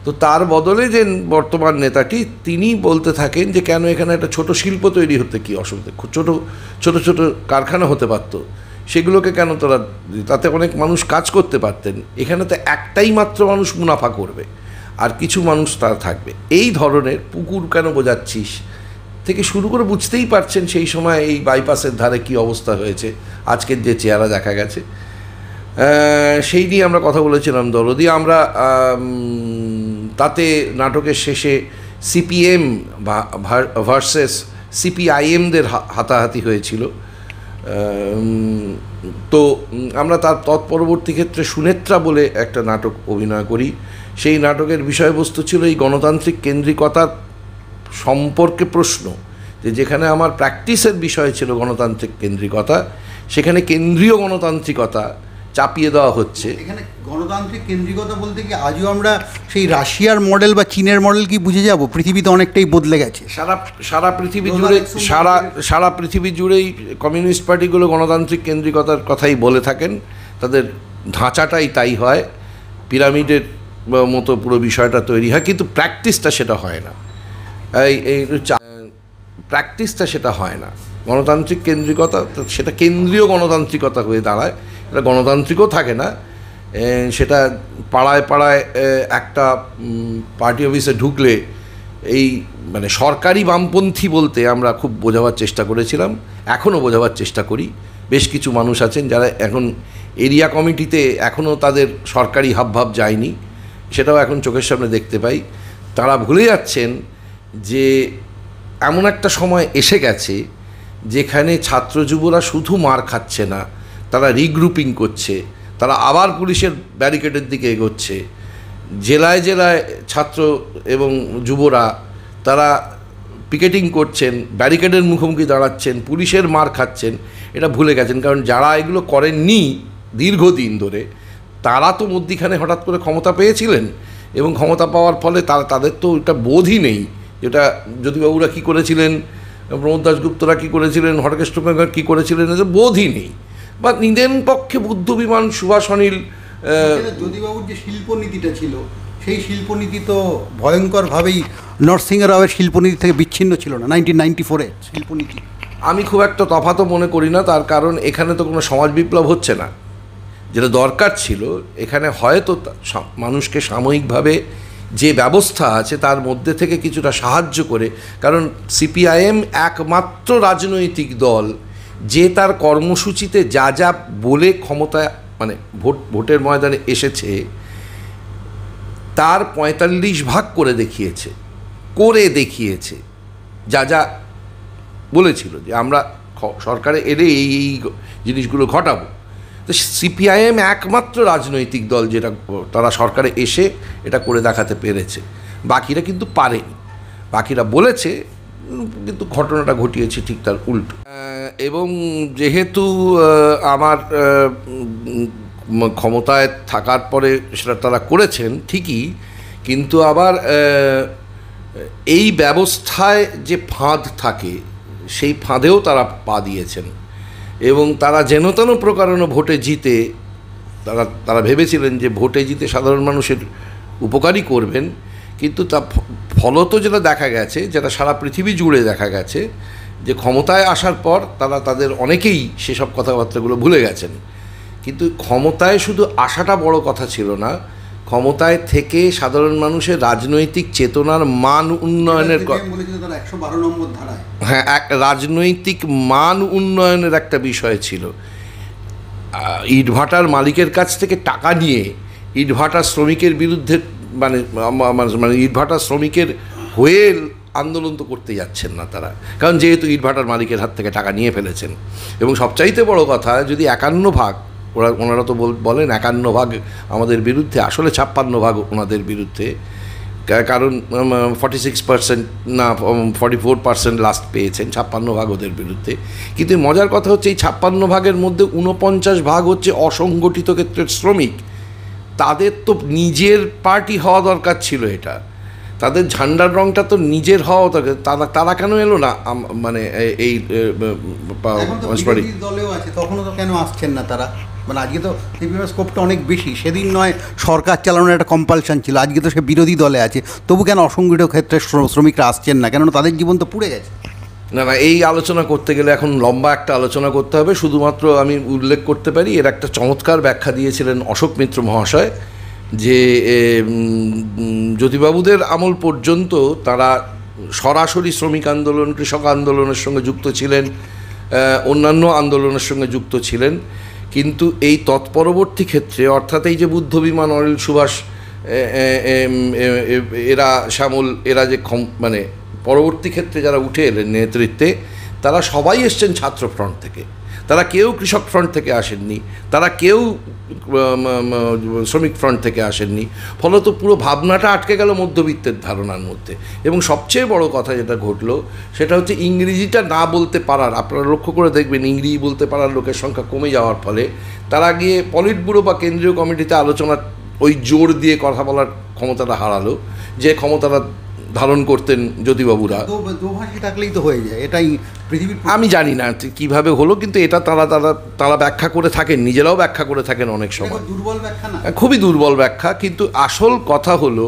তো তার বদলে যে বর্তমান নেতাটি, তিনি বলতে থাকেন যে, কেন এখানে একটা ছোট শিল্প তৈরি হতে কি অসুবিধা? ছোট ছোট ছোট কারখানা হতে পারতো। সেগুলোকে কেন তোরা তাতে অনেক মানুষ কাজ করতে পারতেন। এখানে তো একটাই মাত্র মানুষ মুনাফা করবে, আর কিছু মানুষ তারা থাকবে। এই ধরনের পুকুর কেন বোঝাচ্ছিস? থেকে শুরু করে বুঝতেই পারছেন সেই সময় এই বাইপাসের ধারে কি অবস্থা হয়েছে। আজকের যে চেহারা দেখা গেছে। সেই নিয়ে আমরা কথা বলেছিলাম দরদি আমরা তাতে নাটকের শেষে সিপিএম ভার্সেস সিপিআইএমদের হাতাহাতি হয়েছিল। তো আমরা তার তৎপরবর্তী ক্ষেত্রে সুনেত্রা বলে একটা নাটক অভিনয় করি। সেই নাটকের বিষয়বস্তু ছিল এই গণতান্ত্রিক কেন্দ্রিকতার সম্পর্কে প্রশ্ন। যে যেখানে আমার প্র্যাকটিসের বিষয় ছিল গণতান্ত্রিক কেন্দ্রিকতা, সেখানে কেন্দ্রীয় গণতান্ত্রিকতা চাপিয়ে দেওয়া হচ্ছে। এখানে গণতান্ত্রিক কেন্দ্রিকতা বলতে কি আজও আমরা সেই রাশিয়ার মডেল বা চীনের মডেল কি বুঝে যাব? পৃথিবীতে অনেকটাই বদলে গেছে। সারা সারা পৃথিবী জুড়ে সারা সারা পৃথিবী জুড়েই কমিউনিস্ট পার্টিগুলো গণতান্ত্রিক কেন্দ্রিকতার কথাই বলে থাকেন। তাদের ধাঁচাটাই তাই হয়। পিরামিডের মতো পুরো বিষয়টা তৈরি হয় কিন্তু প্র্যাকটিসটা সেটা হয় না। এই এই প্র্যাকটিসটা সেটা হয় না। গণতান্ত্রিক কেন্দ্রিকতা সেটা কেন্দ্রীয় গণতান্ত্রিকতা হয়ে দাঁড়ায়। এটা গণতান্ত্রিকও থাকে না। সেটা পাড়ায় পাড়ায় একটা পার্টি অফিসে ঢুকলে এই মানে সরকারি বামপন্থী বলতে আমরা খুব বোঝাবার চেষ্টা করেছিলাম, এখনও বোঝাবার চেষ্টা করি। বেশ কিছু মানুষ আছেন যারা এখন এরিয়া কমিটিতে এখনও তাদের সরকারি হাবভাব যায়নি, সেটাও এখন চোখের সামনে দেখতে পাই। তারা ভুলে যাচ্ছেন যে এমন একটা সময় এসে গেছে, যেখানে ছাত্র যুবরা শুধু মার খাচ্ছে না তারা রিগ্রুপিং করছে, তারা আবার পুলিশের ব্যারিকেডের দিকে এগোচ্ছে। জেলায় জেলায় ছাত্র এবং যুবরা তারা পিকেটিং করছেন ব্যারিকেডের মুখোমুখি দাঁড়াচ্ছেন, পুলিশের মার খাচ্ছেন, এটা ভুলে গেছেন। কারণ যারা এগুলো করেননি দীর্ঘদিন ধরে, তারা তো মধ্যিখানে হঠাৎ করে ক্ষমতা পেয়েছিলেন এবং ক্ষমতা পাওয়ার ফলে তারা তাদের তো এটা বোধই নেই যেটা জ্যোতিবাবুরা কী করেছিলেন, প্রমোদ দাসগুপ্তরা কী করেছিলেন হরকেষ্ট কী করেছিলেন এদের বোধই নেই। বা নিদেন পক্ষে বুদ্ধ বিমান সুভাষ অনিল যদিবাবুর যে শিল্পনীতিটা ছিল সেই শিল্পনীতি তো ভয়ঙ্করভাবেই নরসিংহ রাওয়ের শিল্পনীতি থেকে বিচ্ছিন্ন ছিল না নাইনটিন নাইনটি ফোরে শিল্পনীতি। আমি খুব একটা তফাতও মনে করি না তার কারণ এখানে তো কোনো সমাজ বিপ্লব হচ্ছে না। যেটা দরকার ছিল এখানে হয়তো মানুষকে সাময়িকভাবে যে ব্যবস্থা আছে তার মধ্যে থেকে কিছুটা সাহায্য করে কারণ সিপিআইএম একমাত্র রাজনৈতিক দল যে তার কর্মসূচিতে যা যা বলে ক্ষমতা মানে ভোট, ভোটের ময়দানে এসেছে, তার পঁয়তাল্লিশ ভাগ করে দেখিয়েছে করে দেখিয়েছে। যা যা বলেছিল যে আমরা সরকারে এলে এই এই জিনিসগুলো ঘটাবো। তো সিপিআইএম একমাত্র রাজনৈতিক দল যেটা, তারা সরকারে এসে এটা করে দেখাতে পেরেছে। বাকিরা কিন্তু পারেনি। বাকিরা বলেছে কিন্তু ঘটনাটা ঘটিয়েছে ঠিক তার উল্টো। এবং যেহেতু আমার ক্ষমতায় থাকার পরে সেটা তারা করেছেন, ঠিকই, কিন্তু আবার এই ব্যবস্থায় যে ফাঁদ থাকে, সেই ফাঁদেও তারা পা দিয়েছেন। এবং তারা যেন তেন প্রকারণ ভোটে জিতে, তারা তারা ভেবেছিলেন যে ভোটে জিতে সাধারণ মানুষের উপকারই করবেন। কিন্তু তা ফলত যেটা দেখা গেছে যেটা সারা পৃথিবী জুড়ে দেখা গেছে যে ক্ষমতায় আসার পর তারা তাদের অনেকেই সেসব কথাবার্তাগুলো ভুলে গেছেন। কিন্তু ক্ষমতায় শুধু আসাটা বড় কথা ছিল না ক্ষমতায় থেকে সাধারণ মানুষের রাজনৈতিক চেতনার মান উন্নয়নের হ্যাঁ এক রাজনৈতিক মান উন্নয়নের একটা বিষয় ছিল। ইটভাটার মালিকের কাছ থেকে টাকা নিয়ে ইটভাটার শ্রমিকের বিরুদ্ধে মানে মানে- মানে ইটভাটার শ্রমিকের হয়ে আন্দোলন তো করতে যাচ্ছেন না তারা। কারণ যেহেতু ইটভাটার মালিকের হাত থেকে টাকা নিয়ে ফেলেছেন। এবং সবচাইতে বড় কথা, যদি একান্ন ভাগ, ওরা, ওনারা তো বল- বলেন একান্ন ভাগ আমাদের বিরুদ্ধে, আসলে ছাপ্পান্ন ভাগ ওনাদের বিরুদ্ধে কারণ ফর্টি সিক্স পার্সেন্ট না ফর্টি ফোর পার্সেন্ট লাস্ট পেয়েছেন, ছাপ্পান্ন ভাগ ওদের বিরুদ্ধে। কিন্তু মজার কথা হচ্ছে, এই ছাপ্পান্ন ভাগের মধ্যে উনপঞ্চাশ ভাগ হচ্ছে অসংগঠিত ক্ষেত্রের শ্রমিক। তাদের তো নিজের পার্টি হওয়া দরকার ছিল এটা। তাদের ঝান্ডার রংটা তো নিজের হওয়া দরকার। তারা তারা কেন এলো না মানে এই দলেও আছে তখনও তো কেন আসছেন না তারা? মানে আজকে তো সিপিএমের স্কোপটা অনেক বেশি। সেদিন নয় সরকার চালানোর একটা কম্পালশন ছিল। আজকে তো সে বিরোধী দলে আছে। তবু কেন অসংগঠিত ক্ষেত্রে শ্র- শ্রমিকরা আসছেন না? কেননা তাদের জীবন তো পুড়ে গেছে। না না, এই আলোচনা করতে গেলে এখন লম্বা একটা আলোচনা করতে হবে। শুধুমাত্র আমি উল্লেখ করতে পারি, এর একটা চমৎকার ব্যাখ্যা দিয়েছিলেন অশোক মিত্র মহাশয় যে জ্যোতিবাবুদের আমল পর্যন্ত তারা সরাসরি শ্রমিক আন্দোলন, কৃষক আন্দোলনের সঙ্গে যুক্ত ছিলেন অন্যান্য আন্দোলনের সঙ্গে যুক্ত ছিলেন। কিন্তু এই তৎপরবর্তী ক্ষেত্রে, অর্থাৎ এই যে বুদ্ধ বিমান অনিল সুভাষ এরা শ্যামল, এরা যে মানে পরবর্তী ক্ষেত্রে যারা উঠে এলেন নেতৃত্বে, তারা সবাই এসছেন ছাত্র ফ্রন্ট থেকে। তারা কেউ কৃষক ফ্রন্ট থেকে আসেননি, তারা কেউ শ্রমিক ফ্রন্ট থেকে আসেননি। ফলত পুরো ভাবনাটা আটকে গেল মধ্যবিত্তের ধারণার মধ্যে। এবং সবচেয়ে বড় কথা যেটা ঘটলো, সেটা হচ্ছে ইংরেজিটা না বলতে পারার, আপনারা লক্ষ্য করে দেখবেন ইংরেজি বলতে পারার লোকের সংখ্যা কমে যাওয়ার ফলে তারা গিয়ে পলিট ব্যুরো বা কেন্দ্রীয় কমিটিতে আলোচনা ওই জোর দিয়ে কথা বলার ক্ষমতাটা হারালো, যে ক্ষমতাটা ধারণ করতেন জ্যোতিবাবুরা। দোভাষী থাকলেই তো হয়ে যায় এটাই পৃথিবীর আমি জানি না কীভাবে হলো কিন্তু এটা তারা তারা তারা ব্যাখ্যা করে থাকেন নিজেরাও ব্যাখ্যা করে থাকেন অনেক সময়। দুর্বল ব্যাখ্যা না? খুবই দুর্বল ব্যাখ্যা কিন্তু আসল কথা হলো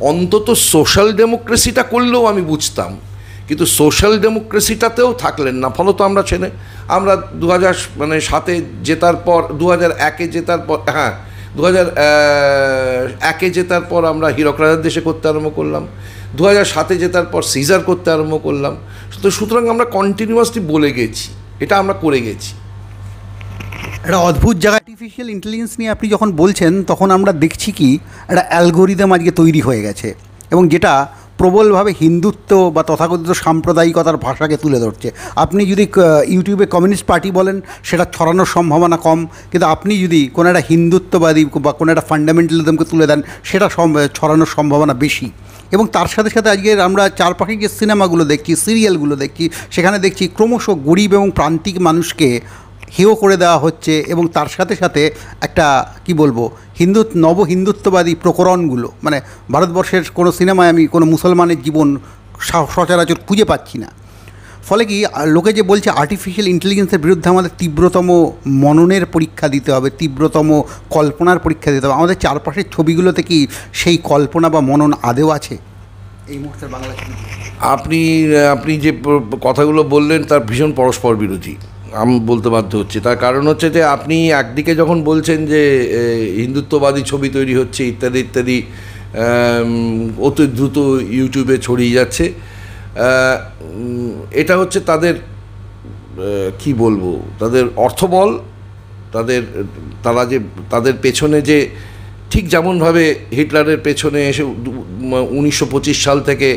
অন্তত সোশ্যাল ডেমোক্রেসিটা করলেও আমি বুঝতাম কিন্তু সোশ্যাল ডেমোক্রেসিটাতেও থাকলেন না ফলত আমরা ছেলে আমরা দু হাজার মানে সাতে জেতার পর দু হাজার একে জেতার পর হ্যাঁ দু হাজার একে জেতার পর আমরা হীরক রাজার দেশে করতে আরম্ভ করলাম দু হাজার সাতে জেতার পর সিজার করতে আরম্ভ করলাম। তো সুতরাং আমরা কন্টিনিউয়াসলি বলে গেছি, এটা আমরা করে গেছি। একটা অদ্ভুত জায়গা আর্টিফিশিয়াল ইন্টেলিজেন্স নিয়ে আপনি যখন বলছেন, তখন আমরা দেখছি কি, একটা অ্যালগোরিদম আজকে তৈরি হয়ে গেছে এবং যেটা প্রবলভাবে হিন্দুত্ব বা তথাকথিত সাম্প্রদায়িকতার ভাষাকে তুলে ধরছে। আপনি যদি ইউটিউবে কমিউনিস্ট পার্টি বলেন, সেটা ছড়ানোর সম্ভাবনা কম। কিন্তু আপনি যদি কোনো একটা হিন্দুত্ববাদী বা কোনো একটা ফান্ডামেন্টালিজমকে তুলে দেন, সেটা ছড়ানোর সম্ভাবনা বেশি। এবং তার সাথে সাথে আজকে আমরা চারপাশে যে সিনেমাগুলো দেখছি, সিরিয়ালগুলো দেখছি, সেখানে দেখছি ক্রমশ গরিব এবং প্রান্তিক মানুষকে হেয় করে দেওয়া হচ্ছে এবং তার সাথে সাথে একটা, কি বলব, হিন্দু নব হিন্দুত্ববাদী প্রকরণগুলো মানে ভারতবর্ষের কোনো সিনেমায় আমি কোনো মুসলমানের জীবন সচরাচর খুঁজে পাচ্ছি না। ফলে কি লোকে যে বলছে আর্টিফিশিয়াল ইন্টেলিজেন্সের বিরুদ্ধে আমাদের তীব্রতম মননের পরীক্ষা দিতে হবে, তীব্রতম কল্পনার পরীক্ষা দিতে হবে, আমাদের চারপাশের ছবিগুলোতে কি সেই কল্পনা বা মনন আদেও আছে? এই মুহূর্তে বাংলা আপনি আপনি যে কথাগুলো বললেন, তার ভীষণ পরস্পর বিরোধী আমি বলতে বাধ্য হচ্ছি। তার কারণ হচ্ছে যে আপনি একদিকে যখন বলছেন যে হিন্দুত্ববাদী ছবি তৈরি হচ্ছে ইত্যাদি ইত্যাদি অতি দ্রুত ইউটিউবে ছড়িয়ে যাচ্ছে এটা হচ্ছে তাদের কি বলব, তাদের অর্থবল, তাদের, তারা যে, তাদের পেছনে যে, ঠিক যেমনভাবে হিটলারের পেছনে এসে উনিশশো পঁচিশ সাল থেকে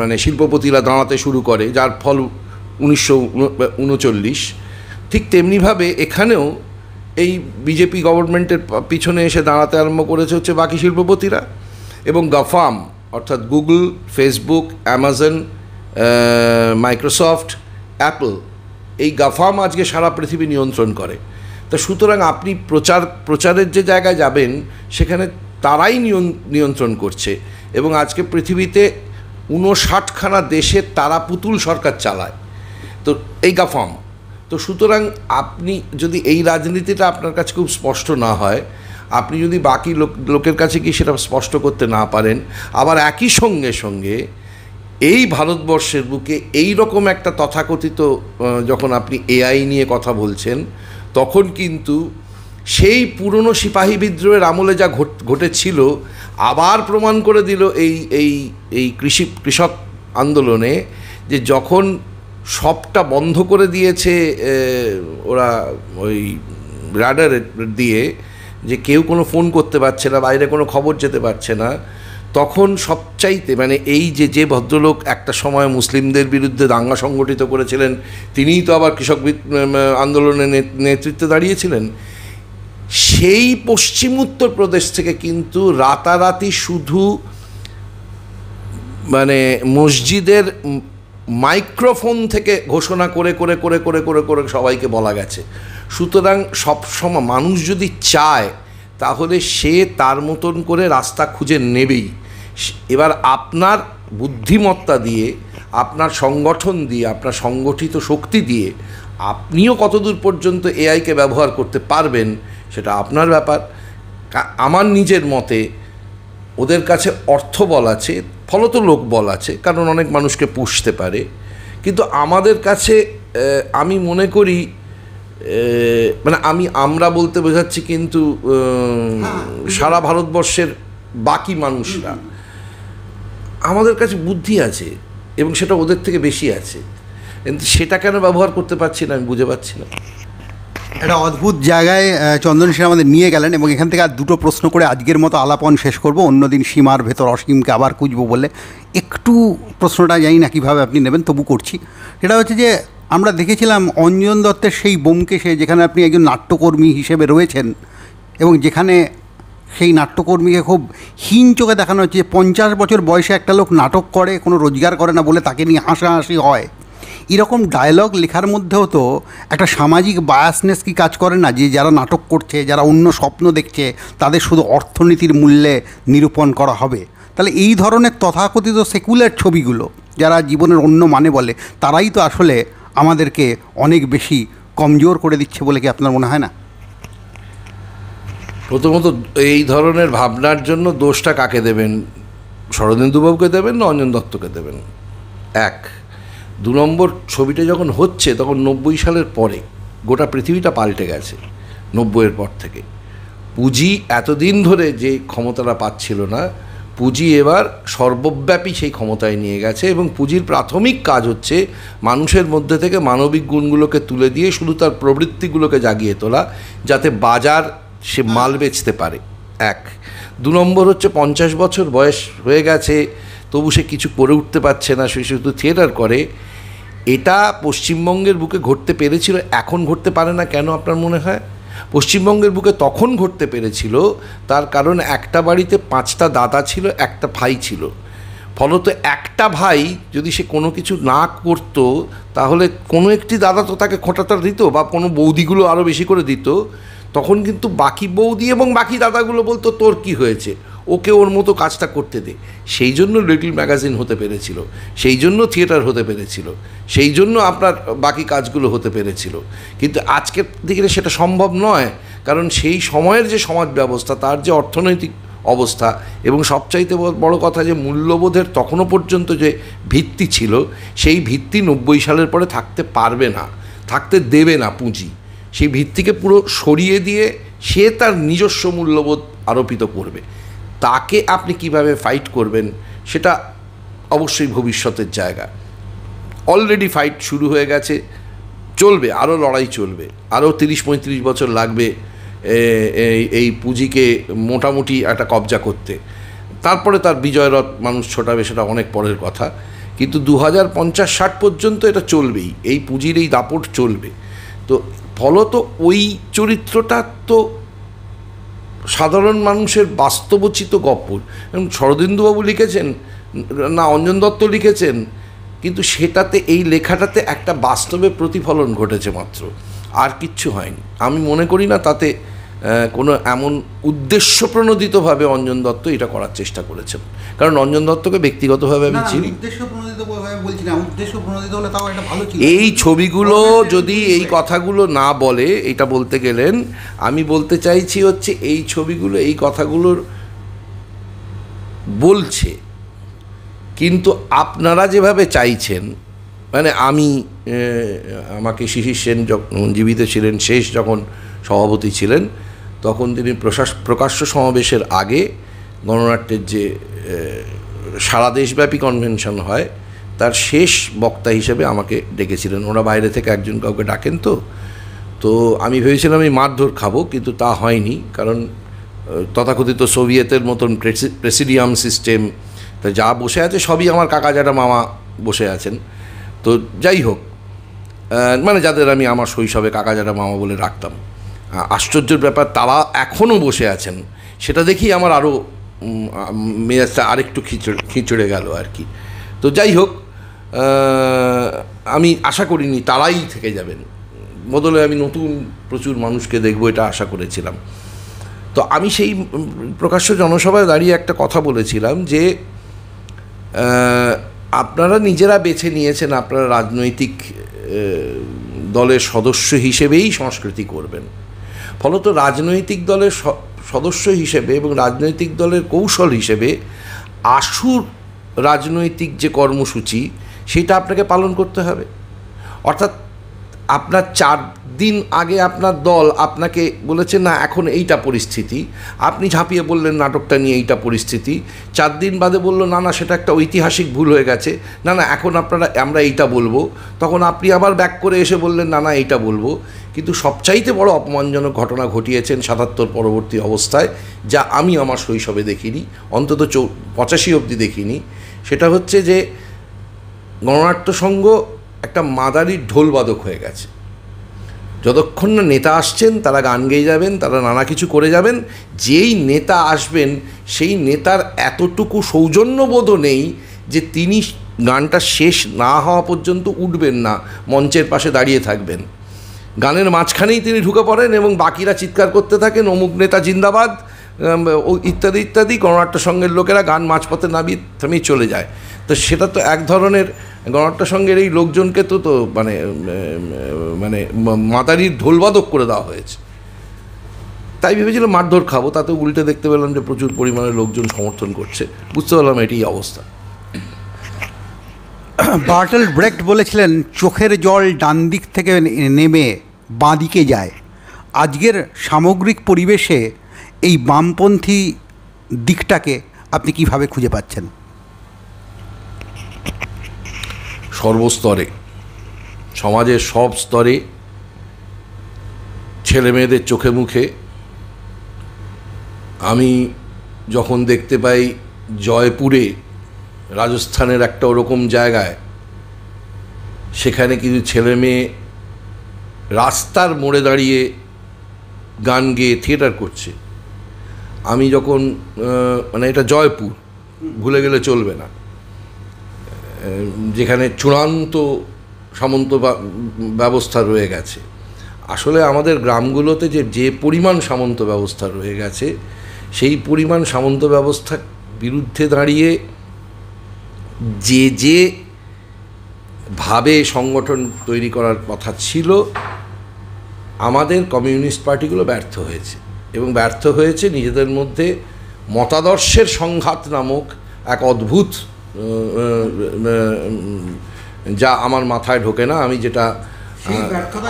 মানে শিল্পপতিরা দাঁড়াতে শুরু করে, যার ফল উনিশশো উনচল্লিশ ঠিক তেমনিভাবে এখানেও এই বিজেপি গভর্নমেন্টের পিছনে এসে দাঁড়াতে আরম্ভ করেছে হচ্ছে বাকি শিল্পপতিরা এবং গাফাম অর্থাৎ Google Facebook Amazon Microsoft Apple এই গাফাম আজকে সারা পৃথিবী নিয়ন্ত্রণ করে। তা সুতরাং আপনি প্রচার, প্রচারের যে জায়গায় যাবেন, সেখানে তারাই নিয়ন- নিয়ন্ত্রণ করছে এবং আজকে পৃথিবীতে ঊনষাটখানা দেশে তারা পুতুল সরকার চালায়। তো এই গাফাম। তো সুতরাং আপনি যদি এই রাজনীতিটা আপনার কাছে খুব স্পষ্ট না হয়, আপনি যদি বাকি লোক, লোকের কাছে কি সেটা স্পষ্ট করতে না পারেন, আবার একই সঙ্গে সঙ্গে এই ভারতবর্ষের বুকে এই রকম একটা তথাকথিত যখন আপনি এআই নিয়ে কথা বলছেন, তখন কিন্তু সেই পুরনো সিপাহী বিদ্রোহের আমলে যা ঘট- ঘটেছিল, আবার প্রমাণ করে দিল এই এই এই কৃষি, কৃষক আন্দোলনে যে যখন সবটা বন্ধ করে দিয়েছে ওরা ওই রাডার দিয়ে যে কেউ কোনো ফোন করতে পারছে না, বাইরে কোনো খবর যেতে পারছে না। তখন সবচাইতে মানে এই যে যে ভদ্রলোক একটা সময় মুসলিমদের বিরুদ্ধে দাঙ্গা সংগঠিত করেছিলেন, তিনিই তো আবার কৃষক আন্দোলনের নেতৃত্বে দাঁড়িয়েছিলেন। সেই পশ্চিম উত্তর প্রদেশ থেকে কিন্তু রাতারাতি শুধু মানে মসজিদের মাইক্রোফোন থেকে ঘোষণা করে করে করে করে করে করে সবাইকে বলা গেছে। সুতরাং সবসময় মানুষ যদি চায়, তাহলে সে তার মতন করে রাস্তা খুঁজে নেবেই। এবার আপনার বুদ্ধিমত্তা দিয়ে, আপনার সংগঠন দিয়ে, আপনার সংগঠিত শক্তি দিয়ে, আপনিও কতদূর পর্যন্ত এআইকে ব্যবহার করতে পারবেন, সেটা আপনার ব্যাপার। আমার নিজের মতে ওদের কাছে অর্থ বল আছে, ফলত লোক বল আছে, কারণ অনেক মানুষকে পুষতে পারে। কিন্তু আমাদের কাছে আমি মনে করি মানে আমি, আমরা বলতে বোঝাচ্ছি কিন্তু সারা ভারতবর্ষের বাকি মানুষরা, আমাদের কাছে বুদ্ধি আছে এবং সেটা ওদের থেকে বেশি আছে। কিন্তু সেটা কেন ব্যবহার করতে পারছি না আমি বুঝে পাচ্ছি না। একটা অদ্ভুত জায়গায় চন্দন সেন আমাদের নিয়ে গেলেন এবং এখান থেকে আর দুটো প্রশ্ন করে আজকের মতো আলাপন শেষ করব। অন্যদিন সীমার ভেতর অসীমকে আবার খুঁজবো বলে একটু প্রশ্নটা জানি না কীভাবে আপনি নেবেন, তবু করছি। সেটা হচ্ছে যে, আমরা দেখেছিলাম অঞ্জন দত্তের সেই বোমকেশে যেখানে আপনি একজন নাট্যকর্মী হিসেবে রয়েছেন এবং যেখানে সেই নাট্যকর্মীকে খুব হীন চোখে দেখানো হচ্ছে পঞ্চাশ বছর বয়সে একটা লোক নাটক করে, কোনো রোজগার করে না বলে তাকে নিয়ে হাসাহাসি হয়। এরকম ডায়লগ লেখার মধ্যেও তো একটা সামাজিক বায়াসনেস কি কাজ করে না? যে যারা নাটক করছে, যারা অন্য স্বপ্ন দেখছে, তাদের শুধু অর্থনীতির মূল্যে নিরূপণ করা হবে। তাহলে এই ধরনের তথাকথিত সেকুলার ছবিগুলো, যারা জীবনের অন্য মানে বলে, তারাই তো আসলে আমাদেরকে অনেক বেশি কমজোর করে দিচ্ছে বলে কি আপনার মনে হয় না? প্রথমত এই ধরনের ভাবনার জন্য দোষটা কাকে দেবেন? শরদিন্দুবাবুকে দেবেন না অঞ্জন দত্তকে দেবেন? এক। দু নম্বর ছবিটা যখন হচ্ছে, তখন নব্বই সালের পরে গোটা পৃথিবীটা পাল্টে গেছে, নব্বইয়ের পর থেকে। পুঁজি এতদিন ধরে যে ক্ষমতাটা পাচ্ছিল না, পুঁজি এবার সর্বব্যাপী সেই ক্ষমতায় নিয়ে গেছে এবং পুঁজির প্রাথমিক কাজ হচ্ছে মানুষের মধ্যে থেকে মানবিক গুণগুলোকে তুলে দিয়ে শুধু তার প্রবৃত্তিগুলোকে জাগিয়ে তোলা, যাতে বাজার সে মাল বেচতে পারে। এক। দু নম্বর হচ্ছে পঞ্চাশ বছর বয়স হয়ে গেছে, তবু সে কিছু করে উঠতে পারছে না, সে শুধু থিয়েটার করে। এটা পশ্চিমবঙ্গের বুকে ঘটতে পেরেছিল, এখন ঘটতে পারে না কেন আপনার মনে হয়? পশ্চিমবঙ্গের বুকে তখন ঘটতে পেরেছিল, তার কারণ একটা বাড়িতে পাঁচটা দাদা ছিল, একটা ভাই ছিল। ফলত একটা ভাই যদি সে কোনো কিছু না করতো, তাহলে কোনো একটি দাদা তো তাকে খোঁটাটা দিত বা কোনো বৌদিগুলো আরও বেশি করে দিত। তখন কিন্তু বাকি বৌদি এবং বাকি দাদাগুলো বলতো, তোর কি হয়েছে? ওকে ওর মতো কাজটা করতে দে। সেই জন্য লিটল ম্যাগাজিন হতে পেরেছিল। সেই জন্য থিয়েটার হতে পেরেছিল। সেই জন্য আপনার বাকি কাজগুলো হতে পেরেছিল। কিন্তু আজকের দিকে সেটা সম্ভব নয়। কারণ সেই সময়ের যে সমাজ ব্যবস্থা, তার যে অর্থনৈতিক অবস্থা এবং সবচাইতে বড় কথা যে মূল্যবোধের তখনও পর্যন্ত যে ভিত্তি ছিল, সেই ভিত্তি নব্বই সালের পরে থাকতে পারবে না, থাকতে দেবে না পুঁজি। সেই ভিত্তিকে পুরো সরিয়ে দিয়ে সে তার নিজস্ব মূল্যবোধ আরোপিত করবে। তাকে আপনি কীভাবে ফাইট করবেন, সেটা অবশ্যই ভবিষ্যতের জায়গা। অলরেডি ফাইট শুরু হয়ে গেছে, চলবে আরও লড়াই চলবে আরও তিরিশ পঁয়ত্রিশ বছর লাগবে এই পুঁজিকে মোটামুটি একটা কবজা করতে। তারপরে তার বিজয়রথ মানুষ ছোটাবে, সেটা অনেক পরের কথা। কিন্তু দু হাজার পঞ্চাশ ষাট পর্যন্ত এটা চলবেই, এই পুঁজির এই দাপট চলবে। তো ফলত ওই চরিত্রটা তো সাধারণ মানুষের বাস্তবচিত গপ্প। যেমন শরদিন্দুবাবু লিখেছেন না অঞ্জন দত্ত লিখেছেন কিন্তু সেটাতে এই লেখাটাতে একটা বাস্তবে প্রতিফলন ঘটেছে মাত্র। আর কিচ্ছু হয়নি। আমি মনে করি না তাতে কোনো এমন উদ্দেশ্য প্রণোদিতভাবে অঞ্জন দত্ত এটা করার চেষ্টা করেছেন। কারণ অঞ্জন দত্তকে ব্যক্তিগতভাবে আমি চিনি। এই ছবিগুলো যদি এই কথাগুলো না বলে, এটা বলতে গেলেন, আমি বলতে চাইছি হচ্ছে এই ছবিগুলো, এই কথাগুলোর বলছে। কিন্তু আপনারা যেভাবে চাইছেন মানে আমি আমাকে শিশির সেন যখন জীবিত ছিলেন, শেষ যখন সভাপতি ছিলেন, তখন তিনি প্রশাস, প্রকাশ্য সমাবেশের আগে গণনাট্যের যে সারা দেশব্যাপী কনভেনশন হয় তার শেষ বক্তা হিসেবে আমাকে ডেকেছিলেন। ওরা বাইরে থেকে একজন কাউকে ডাকেন তো। তো আমি ভেবেছিলাম আমি মারধর খাব, কিন্তু তা হয়নি, কারণ তথাকথিত সোভিয়েতের মতন প্রেসিডিয়াম সিস্টেম, তা যা বসে আছে সবই আমার কাকা যারা মামা বসে আছেন। তো যাই হোক মানে যাদের আমি আমার শৈশবে কাকা যারা মামা বলে রাখতাম। আশ্চর্যের ব্যাপার, তারা এখনও বসে আছেন। সেটা দেখি আমার আরও মেজাজটা আরেকটু খিচড়ে খিচড়ে গেল আর কি। তো যাই হোক আমি আশা করিনি তারাই থেকে যাবেন। বদলে আমি নতুন প্রচুর মানুষকে দেখব, এটা আশা করেছিলাম। তো আমি সেই প্রকাশ্য জনসভায় দাঁড়িয়ে একটা কথা বলেছিলাম যে আপনারা নিজেরা বেছে নিয়েছেন, আপনারা রাজনৈতিক দলের সদস্য হিসেবেই সংস্কৃতি করবেন। ফলত রাজনৈতিক দলের সদস্য হিসেবে এবং রাজনৈতিক দলের কৌশল হিসেবে আশুর রাজনৈতিক যে কর্মসূচি, সেটা আপনাকে পালন করতে হবে। অর্থাৎ আপনার চার দিন আগে আপনার দল আপনাকে বলেছে, না, এখন এইটা পরিস্থিতি। আপনি ঝাঁপিয়ে বললেন নাটকটা নিয়ে, এইটা পরিস্থিতি। চার দিন বাদে বলল, না না, সেটা একটা ঐতিহাসিক ভুল হয়ে গেছে। না না, এখন আপনারা, আমরা এইটা বলব। তখন আপনি আবার ব্যাক করে এসে বললেন, না না, এইটা বলব। কিন্তু সবচাইতে বড় অপমানজনক ঘটনা ঘটিয়েছেন সাতাত্তর পরবর্তী অবস্থায়, যা আমি আমার শৈশবে দেখিনি, অন্তত চৌ, পঁচাশি অবধি দেখিনি। সেটা হচ্ছে যে, গণনাট্য সংঘ একটা মাদারির ঢোলবাদক হয়ে গেছে। যতক্ষণ না নেতা আসছেন, তারা গান গেয়ে যাবেন, তারা নানা কিছু করে যাবেন, যেই নেতা আসবেন, সেই নেতার এতটুকু সৌজন্যবোধও নেই যে তিনি গানটা শেষ না হওয়া পর্যন্ত উঠবেন না, মঞ্চের পাশে দাঁড়িয়ে থাকবেন। গানের মাঝখানেই তিনি ঢুকে পড়েন এবং বাকিরা চিৎকার করতে থাকেন, অমুক নেতা জিন্দাবাদ ইত্যাদি ইত্যাদি গণনাট্য সঙ্গের লোকেরা গান মাঝপথে নামিয়ে থামিয়ে চলে যায়। তো সেটা তো এক ধরনের গণনাট্য সঙ্গের এই লোকজনকে তো তো মানে মানে মাতারির ঢোলবাদক করে দেওয়া হয়েছে। তাই ভেবেছিলাম মারধর খাব তাতে উল্টে দেখতে পেলাম যে প্রচুর পরিমাণে লোকজন সমর্থন করছে। বুঝতে পারলাম এটি অবস্থা। [COUGHS] বার্টেল ব্রেক্ট বলেছিলেন, চোখের জল ডান দিক থেকে নেমে বাঁ দিকে যায়। আজকের সামগ্রিক পরিবেশে এই বামপন্থী দিকটাকে আপনি কীভাবে খুঁজে পাচ্ছেন? সর্বস্তরে। সমাজের সব স্তরে ছেলে মেয়েদের চোখে মুখে। আমি যখন দেখতে পাই জয়পুরে রাজস্থানের একটা ওরকম জায়গায়, সেখানে কিছু ছেলে মেয়ে রাস্তার মোড়ে দাঁড়িয়ে গান গেয়ে থিয়েটার করছে। আমি যখন মানে এটা জয়পুর, ভুলে গেলে চলবে না। যেখানে চূড়ান্ত সামন্ত ব্যবস্থা রয়ে গেছে। আসলে আমাদের গ্রামগুলোতে যে যে পরিমাণ সামন্ত ব্যবস্থা রয়ে গেছে, সেই পরিমাণ সামন্ত ব্যবস্থার বিরুদ্ধে দাঁড়িয়ে যে যে ভাবে সংগঠন তৈরি করার কথা ছিল আমাদের কমিউনিস্ট পার্টিগুলো ব্যর্থ হয়েছে। এবং ব্যর্থ হয়েছে নিজেদের মধ্যে মতাদর্শের সংঘাত নামক এক অদ্ভুত যা আমার মাথায় ঢোকে না। আমি যেটা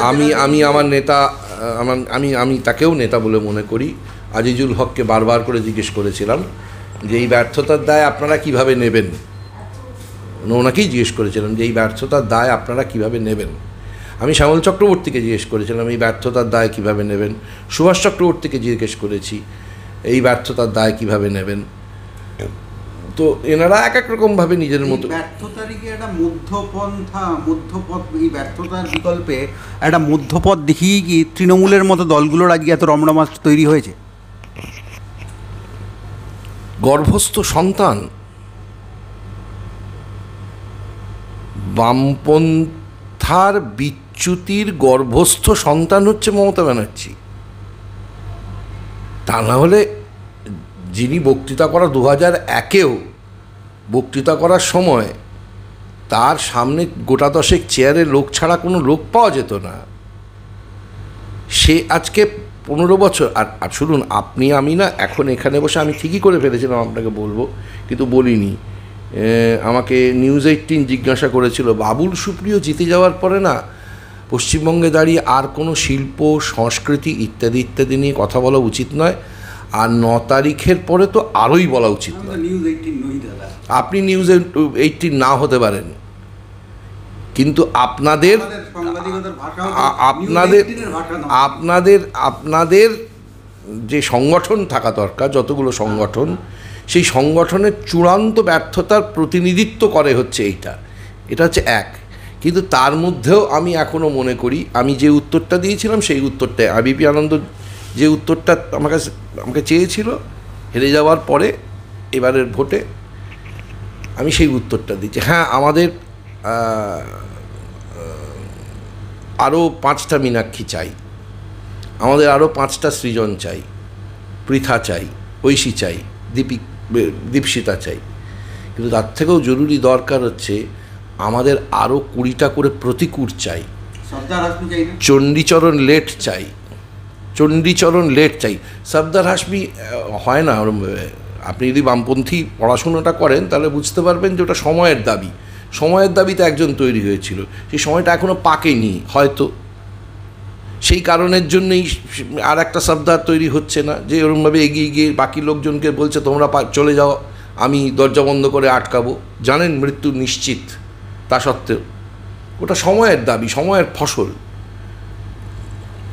আমি আমি আমার নেতা আমার আমি আমি তাকেও নেতা বলে মনে করি। আজিজুল হককে বারবার করে জিজ্ঞেস করেছিলাম যে এই ব্যর্থতার দায় আপনারা কীভাবে নেবেন? ওনাকেই জিজ্ঞেস করেছিলাম যে এই ব্যর্থতার দায় আপনারা কীভাবে নেবেন? আমি শ্যামল চক্রবর্তীকে জিজ্ঞেস করেছিলাম এই ব্যর্থতার দায় কীভাবে নেবেন? সুভাষ চক্রবর্তীকে জিজ্ঞেস করেছি এই ব্যর্থতার দায় কীভাবে নেবেন? তো এনারা এক এক রকমভাবে নিজের মতো এই ব্যর্থতারই কি একটা মধ্যপন্থা মধ্যপথ এই ব্যর্থতার বিকল্পে একটা মধ্যপথ দেখিয়ে কি তৃণমূলের মতো দলগুলোর আজকে এত রমরমাস তৈরি হয়েছে? গর্ভস্থ সন্তান বামপন্থার বিচ্যুতির গর্ভস্থ সন্তান হচ্ছে মমতা ব্যানার্জি। তা না হলে যিনি বক্তৃতা করা দু হাজার একেও বক্তৃতা করার সময় তার সামনে গোটা দশেক চেয়ারে লোক ছাড়া কোনো লোক পাওয়া যেত না। সে আজকে পনেরো বছর, আর আর শুনুন, আপনি আমি না, এখন এখানে বসে আমি ঠিকই করে ফেলেছিলাম আপনাকে বলব, কিন্তু বলিনি। আমাকে নিউজ এইটিন জিজ্ঞাসা করেছিল বাবুল সুপ্রিয় জিতে যাওয়ার পরে না পশ্চিমবঙ্গে দাঁড়িয়ে আর কোনো শিল্প সংস্কৃতি ইত্যাদি ইত্যাদি নিয়ে কথা বলা উচিত নয়। আর ন তারিখের পরে তো আরোই বলা উচিত নয়। আপনি নিউজ এইটিন না হতে পারেন। কিন্তু আপনাদের আপনাদের আপনাদের আপনাদের যে সংগঠন থাকা দরকার যতগুলো সংগঠন সেই সংগঠনের চূড়ান্ত ব্যর্থতার প্রতিনিধিত্ব করে হচ্ছে এইটা। এটা হচ্ছে এক। কিন্তু তার মধ্যেও আমি এখনও মনে করি, আমি যে উত্তরটা দিয়েছিলাম সেই উত্তরটা আবিপি আনন্দ যে উত্তরটা আমার কাছে, আমাকে চেয়েছিল হেরে যাওয়ার পরে, এবারের ভোটে, আমি সেই উত্তরটা দিচ্ছি হ্যাঁ আমাদের আরও পাঁচটা মীনাক্ষী চাই। আমাদের আরও পাঁচটা সৃজন চাই। পৃথা চাই। ঐশী চাই। দীপি দীপশিতা চাই। কিন্তু তার থেকেও জরুরি দরকার হচ্ছে আমাদের আরও কুড়িটা করে প্রতিকূর চাই। চণ্ডীচরণ লেট চাই। চণ্ডীচরণ লেট চাই। সর্দার হাসমি হয় না আপনি যদি বামপন্থী পড়াশোনাটা করেন তাহলে বুঝতে পারবেন যে ওটা সময়ের দাবি। সময়ের দাবিতে একজন তৈরি হয়েছিল। সেই সময়টা এখনও পাকেনি হয়তো। সেই কারণের জন্যই আর একটা সর্দার তৈরি হচ্ছে না যে ওরমভাবে এগিয়ে গিয়ে বাকি লোকজনকে বলছে তোমরা চলে যাও আমি দরজা বন্ধ করে আটকাবো। জানেন মৃত্যু নিশ্চিত তা সত্ত্বেও। ওটা সময়ের দাবি সময়ের ফসল।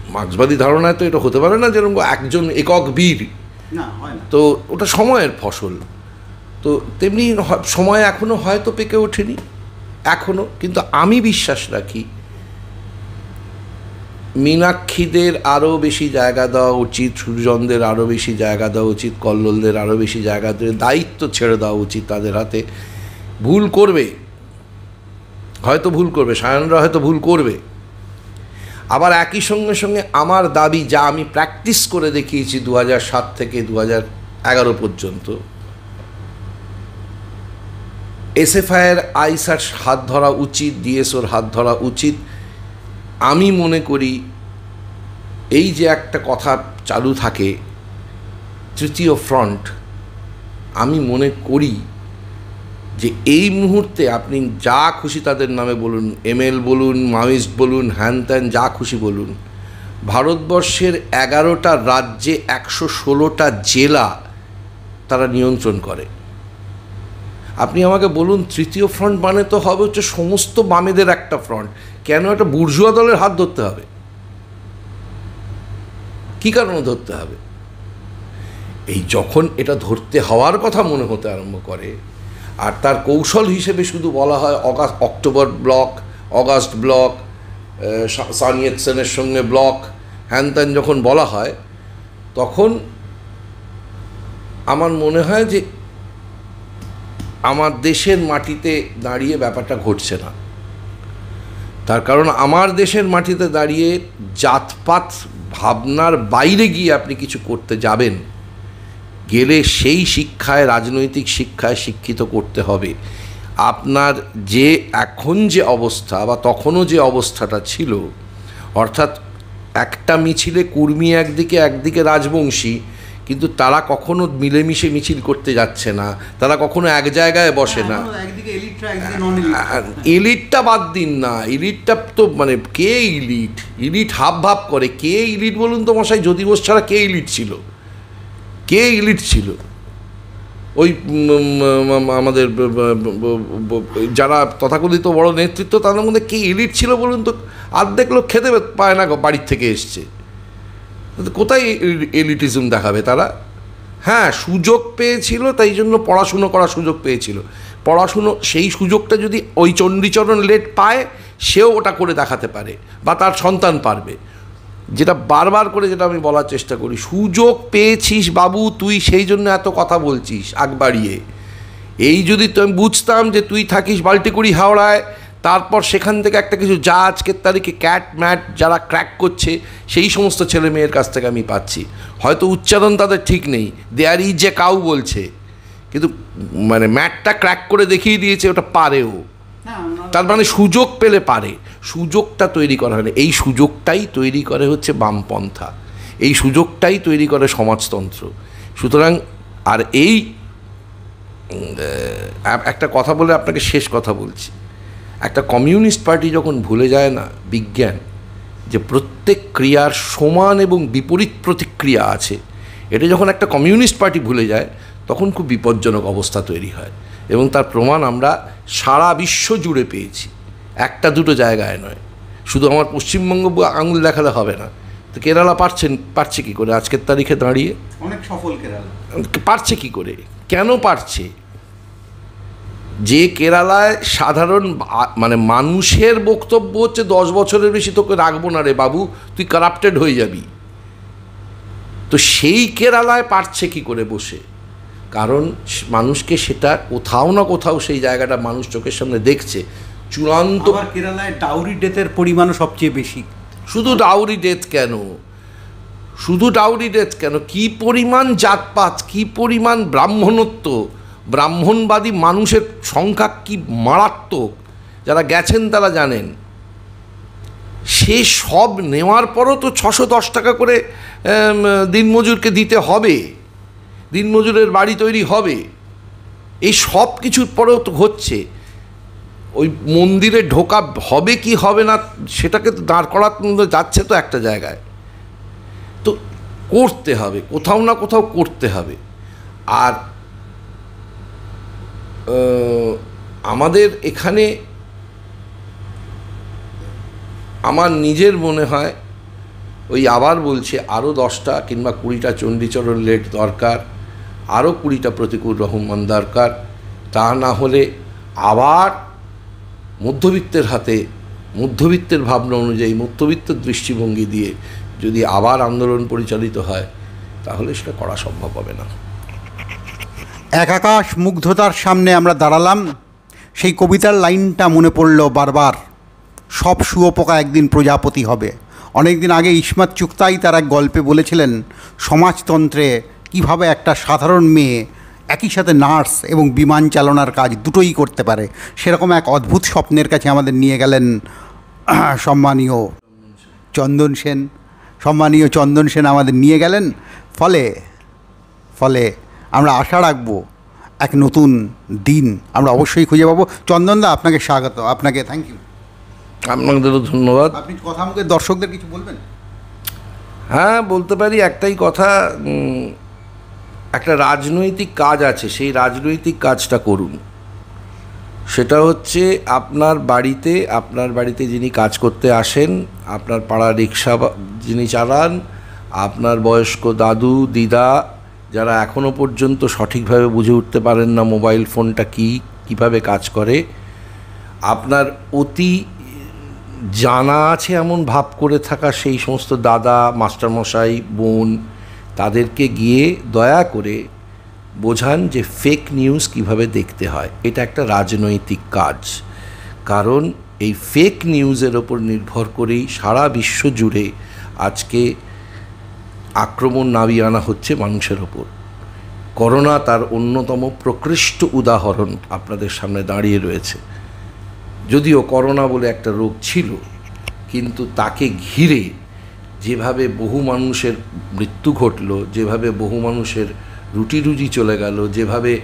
মার্ক্সবাদী ধারণায় তো এটা হতে পারে না যেরকম একজন একক বীর। তো ওটা সময়ের ফসল। তো তেমনি সময় এখনও হয়তো পেকে ওঠেনি এখনও কিন্তু আমি বিশ্বাস রাখি মীনাক্ষীদের আরও বেশি জায়গা দেওয়া উচিত, সূর্যনদের আরও বেশি জায়গা দেওয়া উচিত, কল্লোলদের আরও বেশি জায়গা দিয়ে দায়িত্ব ছেড়ে দেওয়া উচিত তাদের হাতে। ভুল করবে। হয়তো ভুল করবে, সায়নরা হয়তো ভুল করবে। আবার একই সঙ্গে সঙ্গে আমার দাবি যা আমি প্র্যাকটিস করে দেখিয়েছি দু সাত থেকে দু এগারো পর্যন্ত, এসএফআইয়ের আইসার হাত ধরা উচিত, ডিএসওর হাত ধরা উচিত আমি মনে করি এই যে একটা কথা চালু থাকে, তৃতীয় ফ্রন্ট আমি মনে করি যে এই মুহূর্তে আপনি যা খুশি তাদের নামে বলুন এমএল বলুন মাওয়িস্ট বলুন, হ্যান ত্যান যা খুশি বলুন, ভারতবর্ষের এগারোটা রাজ্যে একশো ষোলোটা জেলা তারা নিয়ন্ত্রণ করে। আপনি আমাকে বলুন, তৃতীয় ফ্রন্ট মানে তো হবে হচ্ছে সমস্ত বামেদের একটা ফ্রন্ট কেন একটা বুর্জুয়া দলের হাত ধরতে হবে? কী কারণে ধরতে হবে? এই যখন এটা ধরতে হওয়ার কথা মনে হতে আরম্ভ করে, আর তার কৌশল হিসেবে শুধু বলা হয় August, October block, August block সানিয়েতসেনের সঙ্গে ব্লক, হ্যান ত্যান যখন বলা হয়, তখন আমার মনে হয় যে আমার দেশের মাটিতে দাঁড়িয়ে ব্যাপারটা ঘটছে না। তার কারণ আমার দেশের মাটিতে দাঁড়িয়ে জাতপাত ভাবনার বাইরে গিয়ে আপনি কিছু করতে যাবেন, গেলে সেই শিক্ষায়, রাজনৈতিক শিক্ষায় শিক্ষিত করতে হবে। আপনার যে এখন যে অবস্থা বা তখনও যে অবস্থাটা ছিল, অর্থাৎ একটা মিছিলে কুর্মী একদিকে একদিকে রাজবংশী কিন্তু তারা কখনো মিলেমিশে মিছিল করতে যাচ্ছে না। তারা কখনো এক জায়গায় বসে না। ইলিটটা বাদ দিন না। ইলিটটা তো মানে কে ইলিট ইলিট হাব ভাব করে। কে ইলিট বলুন তো মশাই? জ্যোতি বোস ছাড়া কে ইলিট ছিল? কে ইলিট ছিল? ওই আমাদের যারা তথাকথিত বড় নেতৃত্ব তাদের মধ্যে কে ইলিট ছিল বলুন তো? অর্ধেক লোক খেতে পায় না বাড়ির থেকে এসছে। কোথায় এলিটিজম দেখাবে তারা? হ্যাঁ সুযোগ পেয়েছিল, তাই জন্য পড়াশুনো করার সুযোগ পেয়েছিল। পড়াশুনো, সেই সুযোগটা যদি ওই চণ্ডীচরণ লেট পায়, সেও ওটা করে দেখাতে পারে বা তার সন্তান পারবে। যেটা বারবার করে যেটা আমি বলার চেষ্টা করি, সুযোগ পেয়েছিস বাবু, তুই সেই জন্য এত কথা বলছিস, আগ বাড়িয়ে। এই যদি তো আমি বুঝতাম যে তুই থাকিস বাল্টিকুড়ি হাওড়ায় তারপর সেখান থেকে একটা কিছু যা আজকের তারিখে ক্যাট ম্যাট যারা ক্র্যাক করছে সেই সমস্ত ছেলে মেয়ের কাছ থেকে আমি পাচ্ছি। হয়তো উচ্চারণ তাদের ঠিক নেই দেয়ার ইজ যে কাউ বলছে। কিন্তু মানে ম্যাটটা ক্র্যাক করে দেখিয়ে দিয়েছে ওটা পারেও তার মানে সুযোগ পেলে পারে। সুযোগটা তৈরি করা হয় না এই সুযোগটাই তৈরি করে হচ্ছে বামপন্থা। এই সুযোগটাই তৈরি করে সমাজতন্ত্র। সুতরাং আর এই একটা কথা বলে আপনাকে শেষ কথা বলছি। একটা কমিউনিস্ট পার্টি যখন ভুলে যায় না বিজ্ঞান যে প্রত্যেক ক্রিয়ার সমান এবং বিপরীত প্রতিক্রিয়া আছে এটা যখন একটা কমিউনিস্ট পার্টি ভুলে যায় তখন খুব বিপজ্জনক অবস্থা তৈরি হয় এবং তার প্রমাণ আমরা সারা বিশ্ব জুড়ে পেয়েছি। একটা দুটো জায়গায় নয়। শুধু আমার পশ্চিমবঙ্গ আঙুল দেখালে হবে না। তো কেরালা পারছেন পারছে কী করে? আজকের তারিখে দাঁড়িয়ে? অনেক সফল কেরালা। পারছে কি করে? কেন পারছে? যে কেরালায় সাধারণ মানে মানুষের বক্তব্য হচ্ছে দশ বছরের বেশি তোকে রাখব না রে বাবু তুই কারাপ্টেড হয়ে যাবি। তো সেই কেরালায় পারছে কি করে বসে? কারণ মানুষকে সেটা কোথাও না কোথাও সেই জায়গাটা মানুষ চোখের সামনে দেখছে। চূড়ান্ত কেরালায় ডাউরি ডেথের পরিমাণও সবচেয়ে বেশি। শুধু ডাউরি ডেথ কেন? শুধু ডাউরি ডেথ কেন? কি পরিমাণ জাতপাত কি পরিমাণ ব্রাহ্মণত্ব? ব্রাহ্মণবাদী মানুষের সংখ্যা কি মারাত্মক? যারা গেছেন তারা জানেন। সে সব নেওয়ার পরও তো ছশো দশ টাকা করে দিনমজুরকে দিতে হবে। দিনমজুরের বাড়ি তৈরি হবে। এই সব কিছুর পরেও তো হচ্ছে। ওই মন্দিরে ঢোকা হবে কি হবে না, সেটাকে তো দাঁড় করাতে যাচ্ছে তো একটা জায়গায়। তো করতে হবে, কোথাও না কোথাও করতে হবে। আর আমাদের এখানে আমার নিজের মনে হয়, ওই আবার বলছে আরও দশটা কিংবা কুড়িটা চণ্ডীচরণ লেট দরকার আরও কুড়িটা প্রতিকূল রহমান দরকার। তা না হলে আবার মধ্যবিত্তের হাতে, মধ্যবিত্তের ভাবনা অনুযায়ী, মধ্যবিত্তের দৃষ্টিভঙ্গি দিয়ে যদি আবার আন্দোলন পরিচালিত হয়, তাহলে সেটা করা সম্ভব হবে না। এক আকাশ মুগ্ধতার সামনে আমরা দাঁড়ালাম। সেই কবিতার লাইনটা মনে পড়ল বারবার। সব শুয়োপোকা একদিন প্রজাপতি হবে। অনেক দিন আগে ইসমাত চুক্তাই তার এক গল্পে বলেছিলেন, সমাজতন্ত্রে কীভাবে একটা সাধারণ মেয়ে একই সাথে নার্স এবং বিমান চালনার কাজ দুটোই করতে পারে, সেরকম এক অদ্ভুত স্বপ্নের কাছে আমাদের নিয়ে গেলেন [CLEARS THROAT] সম্মানীয় চন্দন সেন। সম্মানীয় চন্দন সেন আমাদের নিয়ে গেলেন। ফলে ফলে আমরা আশা রাখব এক নতুন দিন আমরা অবশ্যই খুঁজে পাবো। চন্দনদা আপনাকে স্বাগত। আপনাকে থ্যাংক ইউ আপনাদেরও ধন্যবাদ। আপনি কথা মুখে দর্শকদের কিছু বলবেন? হ্যাঁ বলতে পারি একটাই কথা একটা রাজনৈতিক কাজ আছে সেই রাজনৈতিক কাজটা করুন। সেটা হচ্ছে আপনার বাড়িতে আপনার বাড়িতে যিনি কাজ করতে আসেন আপনার পাড়া রিক্সা যিনি চালান আপনার বয়স্ক দাদু দিদা যারা এখনও পর্যন্ত সঠিকভাবে বুঝে উঠতে পারেন না মোবাইল ফোনটা কি, কীভাবে কাজ করে, আপনার অতি জানা আছে এমন ভাব করে থাকা সেই সমস্ত দাদা, মাস্টারমশাই, বোন, তাদেরকে গিয়ে দয়া করে বোঝান যে ফেক নিউজ কীভাবে দেখতে হয়। এটা একটা রাজনৈতিক কাজ। কারণ এই ফেক নিউজের ওপর নির্ভর করেই সারা বিশ্ব জুড়ে আজকে আক্রমণ নামিয়ে আনা হচ্ছে মানুষের ওপর। করোনা তার অন্যতম প্রকৃষ্ট উদাহরণ আপনাদের সামনে দাঁড়িয়ে রয়েছে। যদিও করোনা বলে একটা রোগ ছিল, কিন্তু তাকে ঘিরে যেভাবে বহু মানুষের মৃত্যু ঘটলো, যেভাবে বহু মানুষের রুটি রুজি চলে গেল, যেভাবে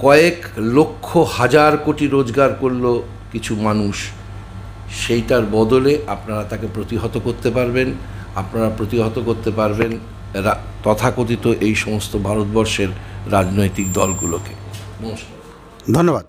কয়েক লক্ষ, হাজার কোটি রোজগার করল কিছু মানুষ, সেইটার বদলে আপনারা তাকে প্রতিহত করতে পারবেন। আপনারা প্রতিহত করতে পারবেন তথাকথিত এই সমস্ত ভারতবর্ষের রাজনৈতিক দলগুলোকে। নমস্কার। ধন্যবাদ।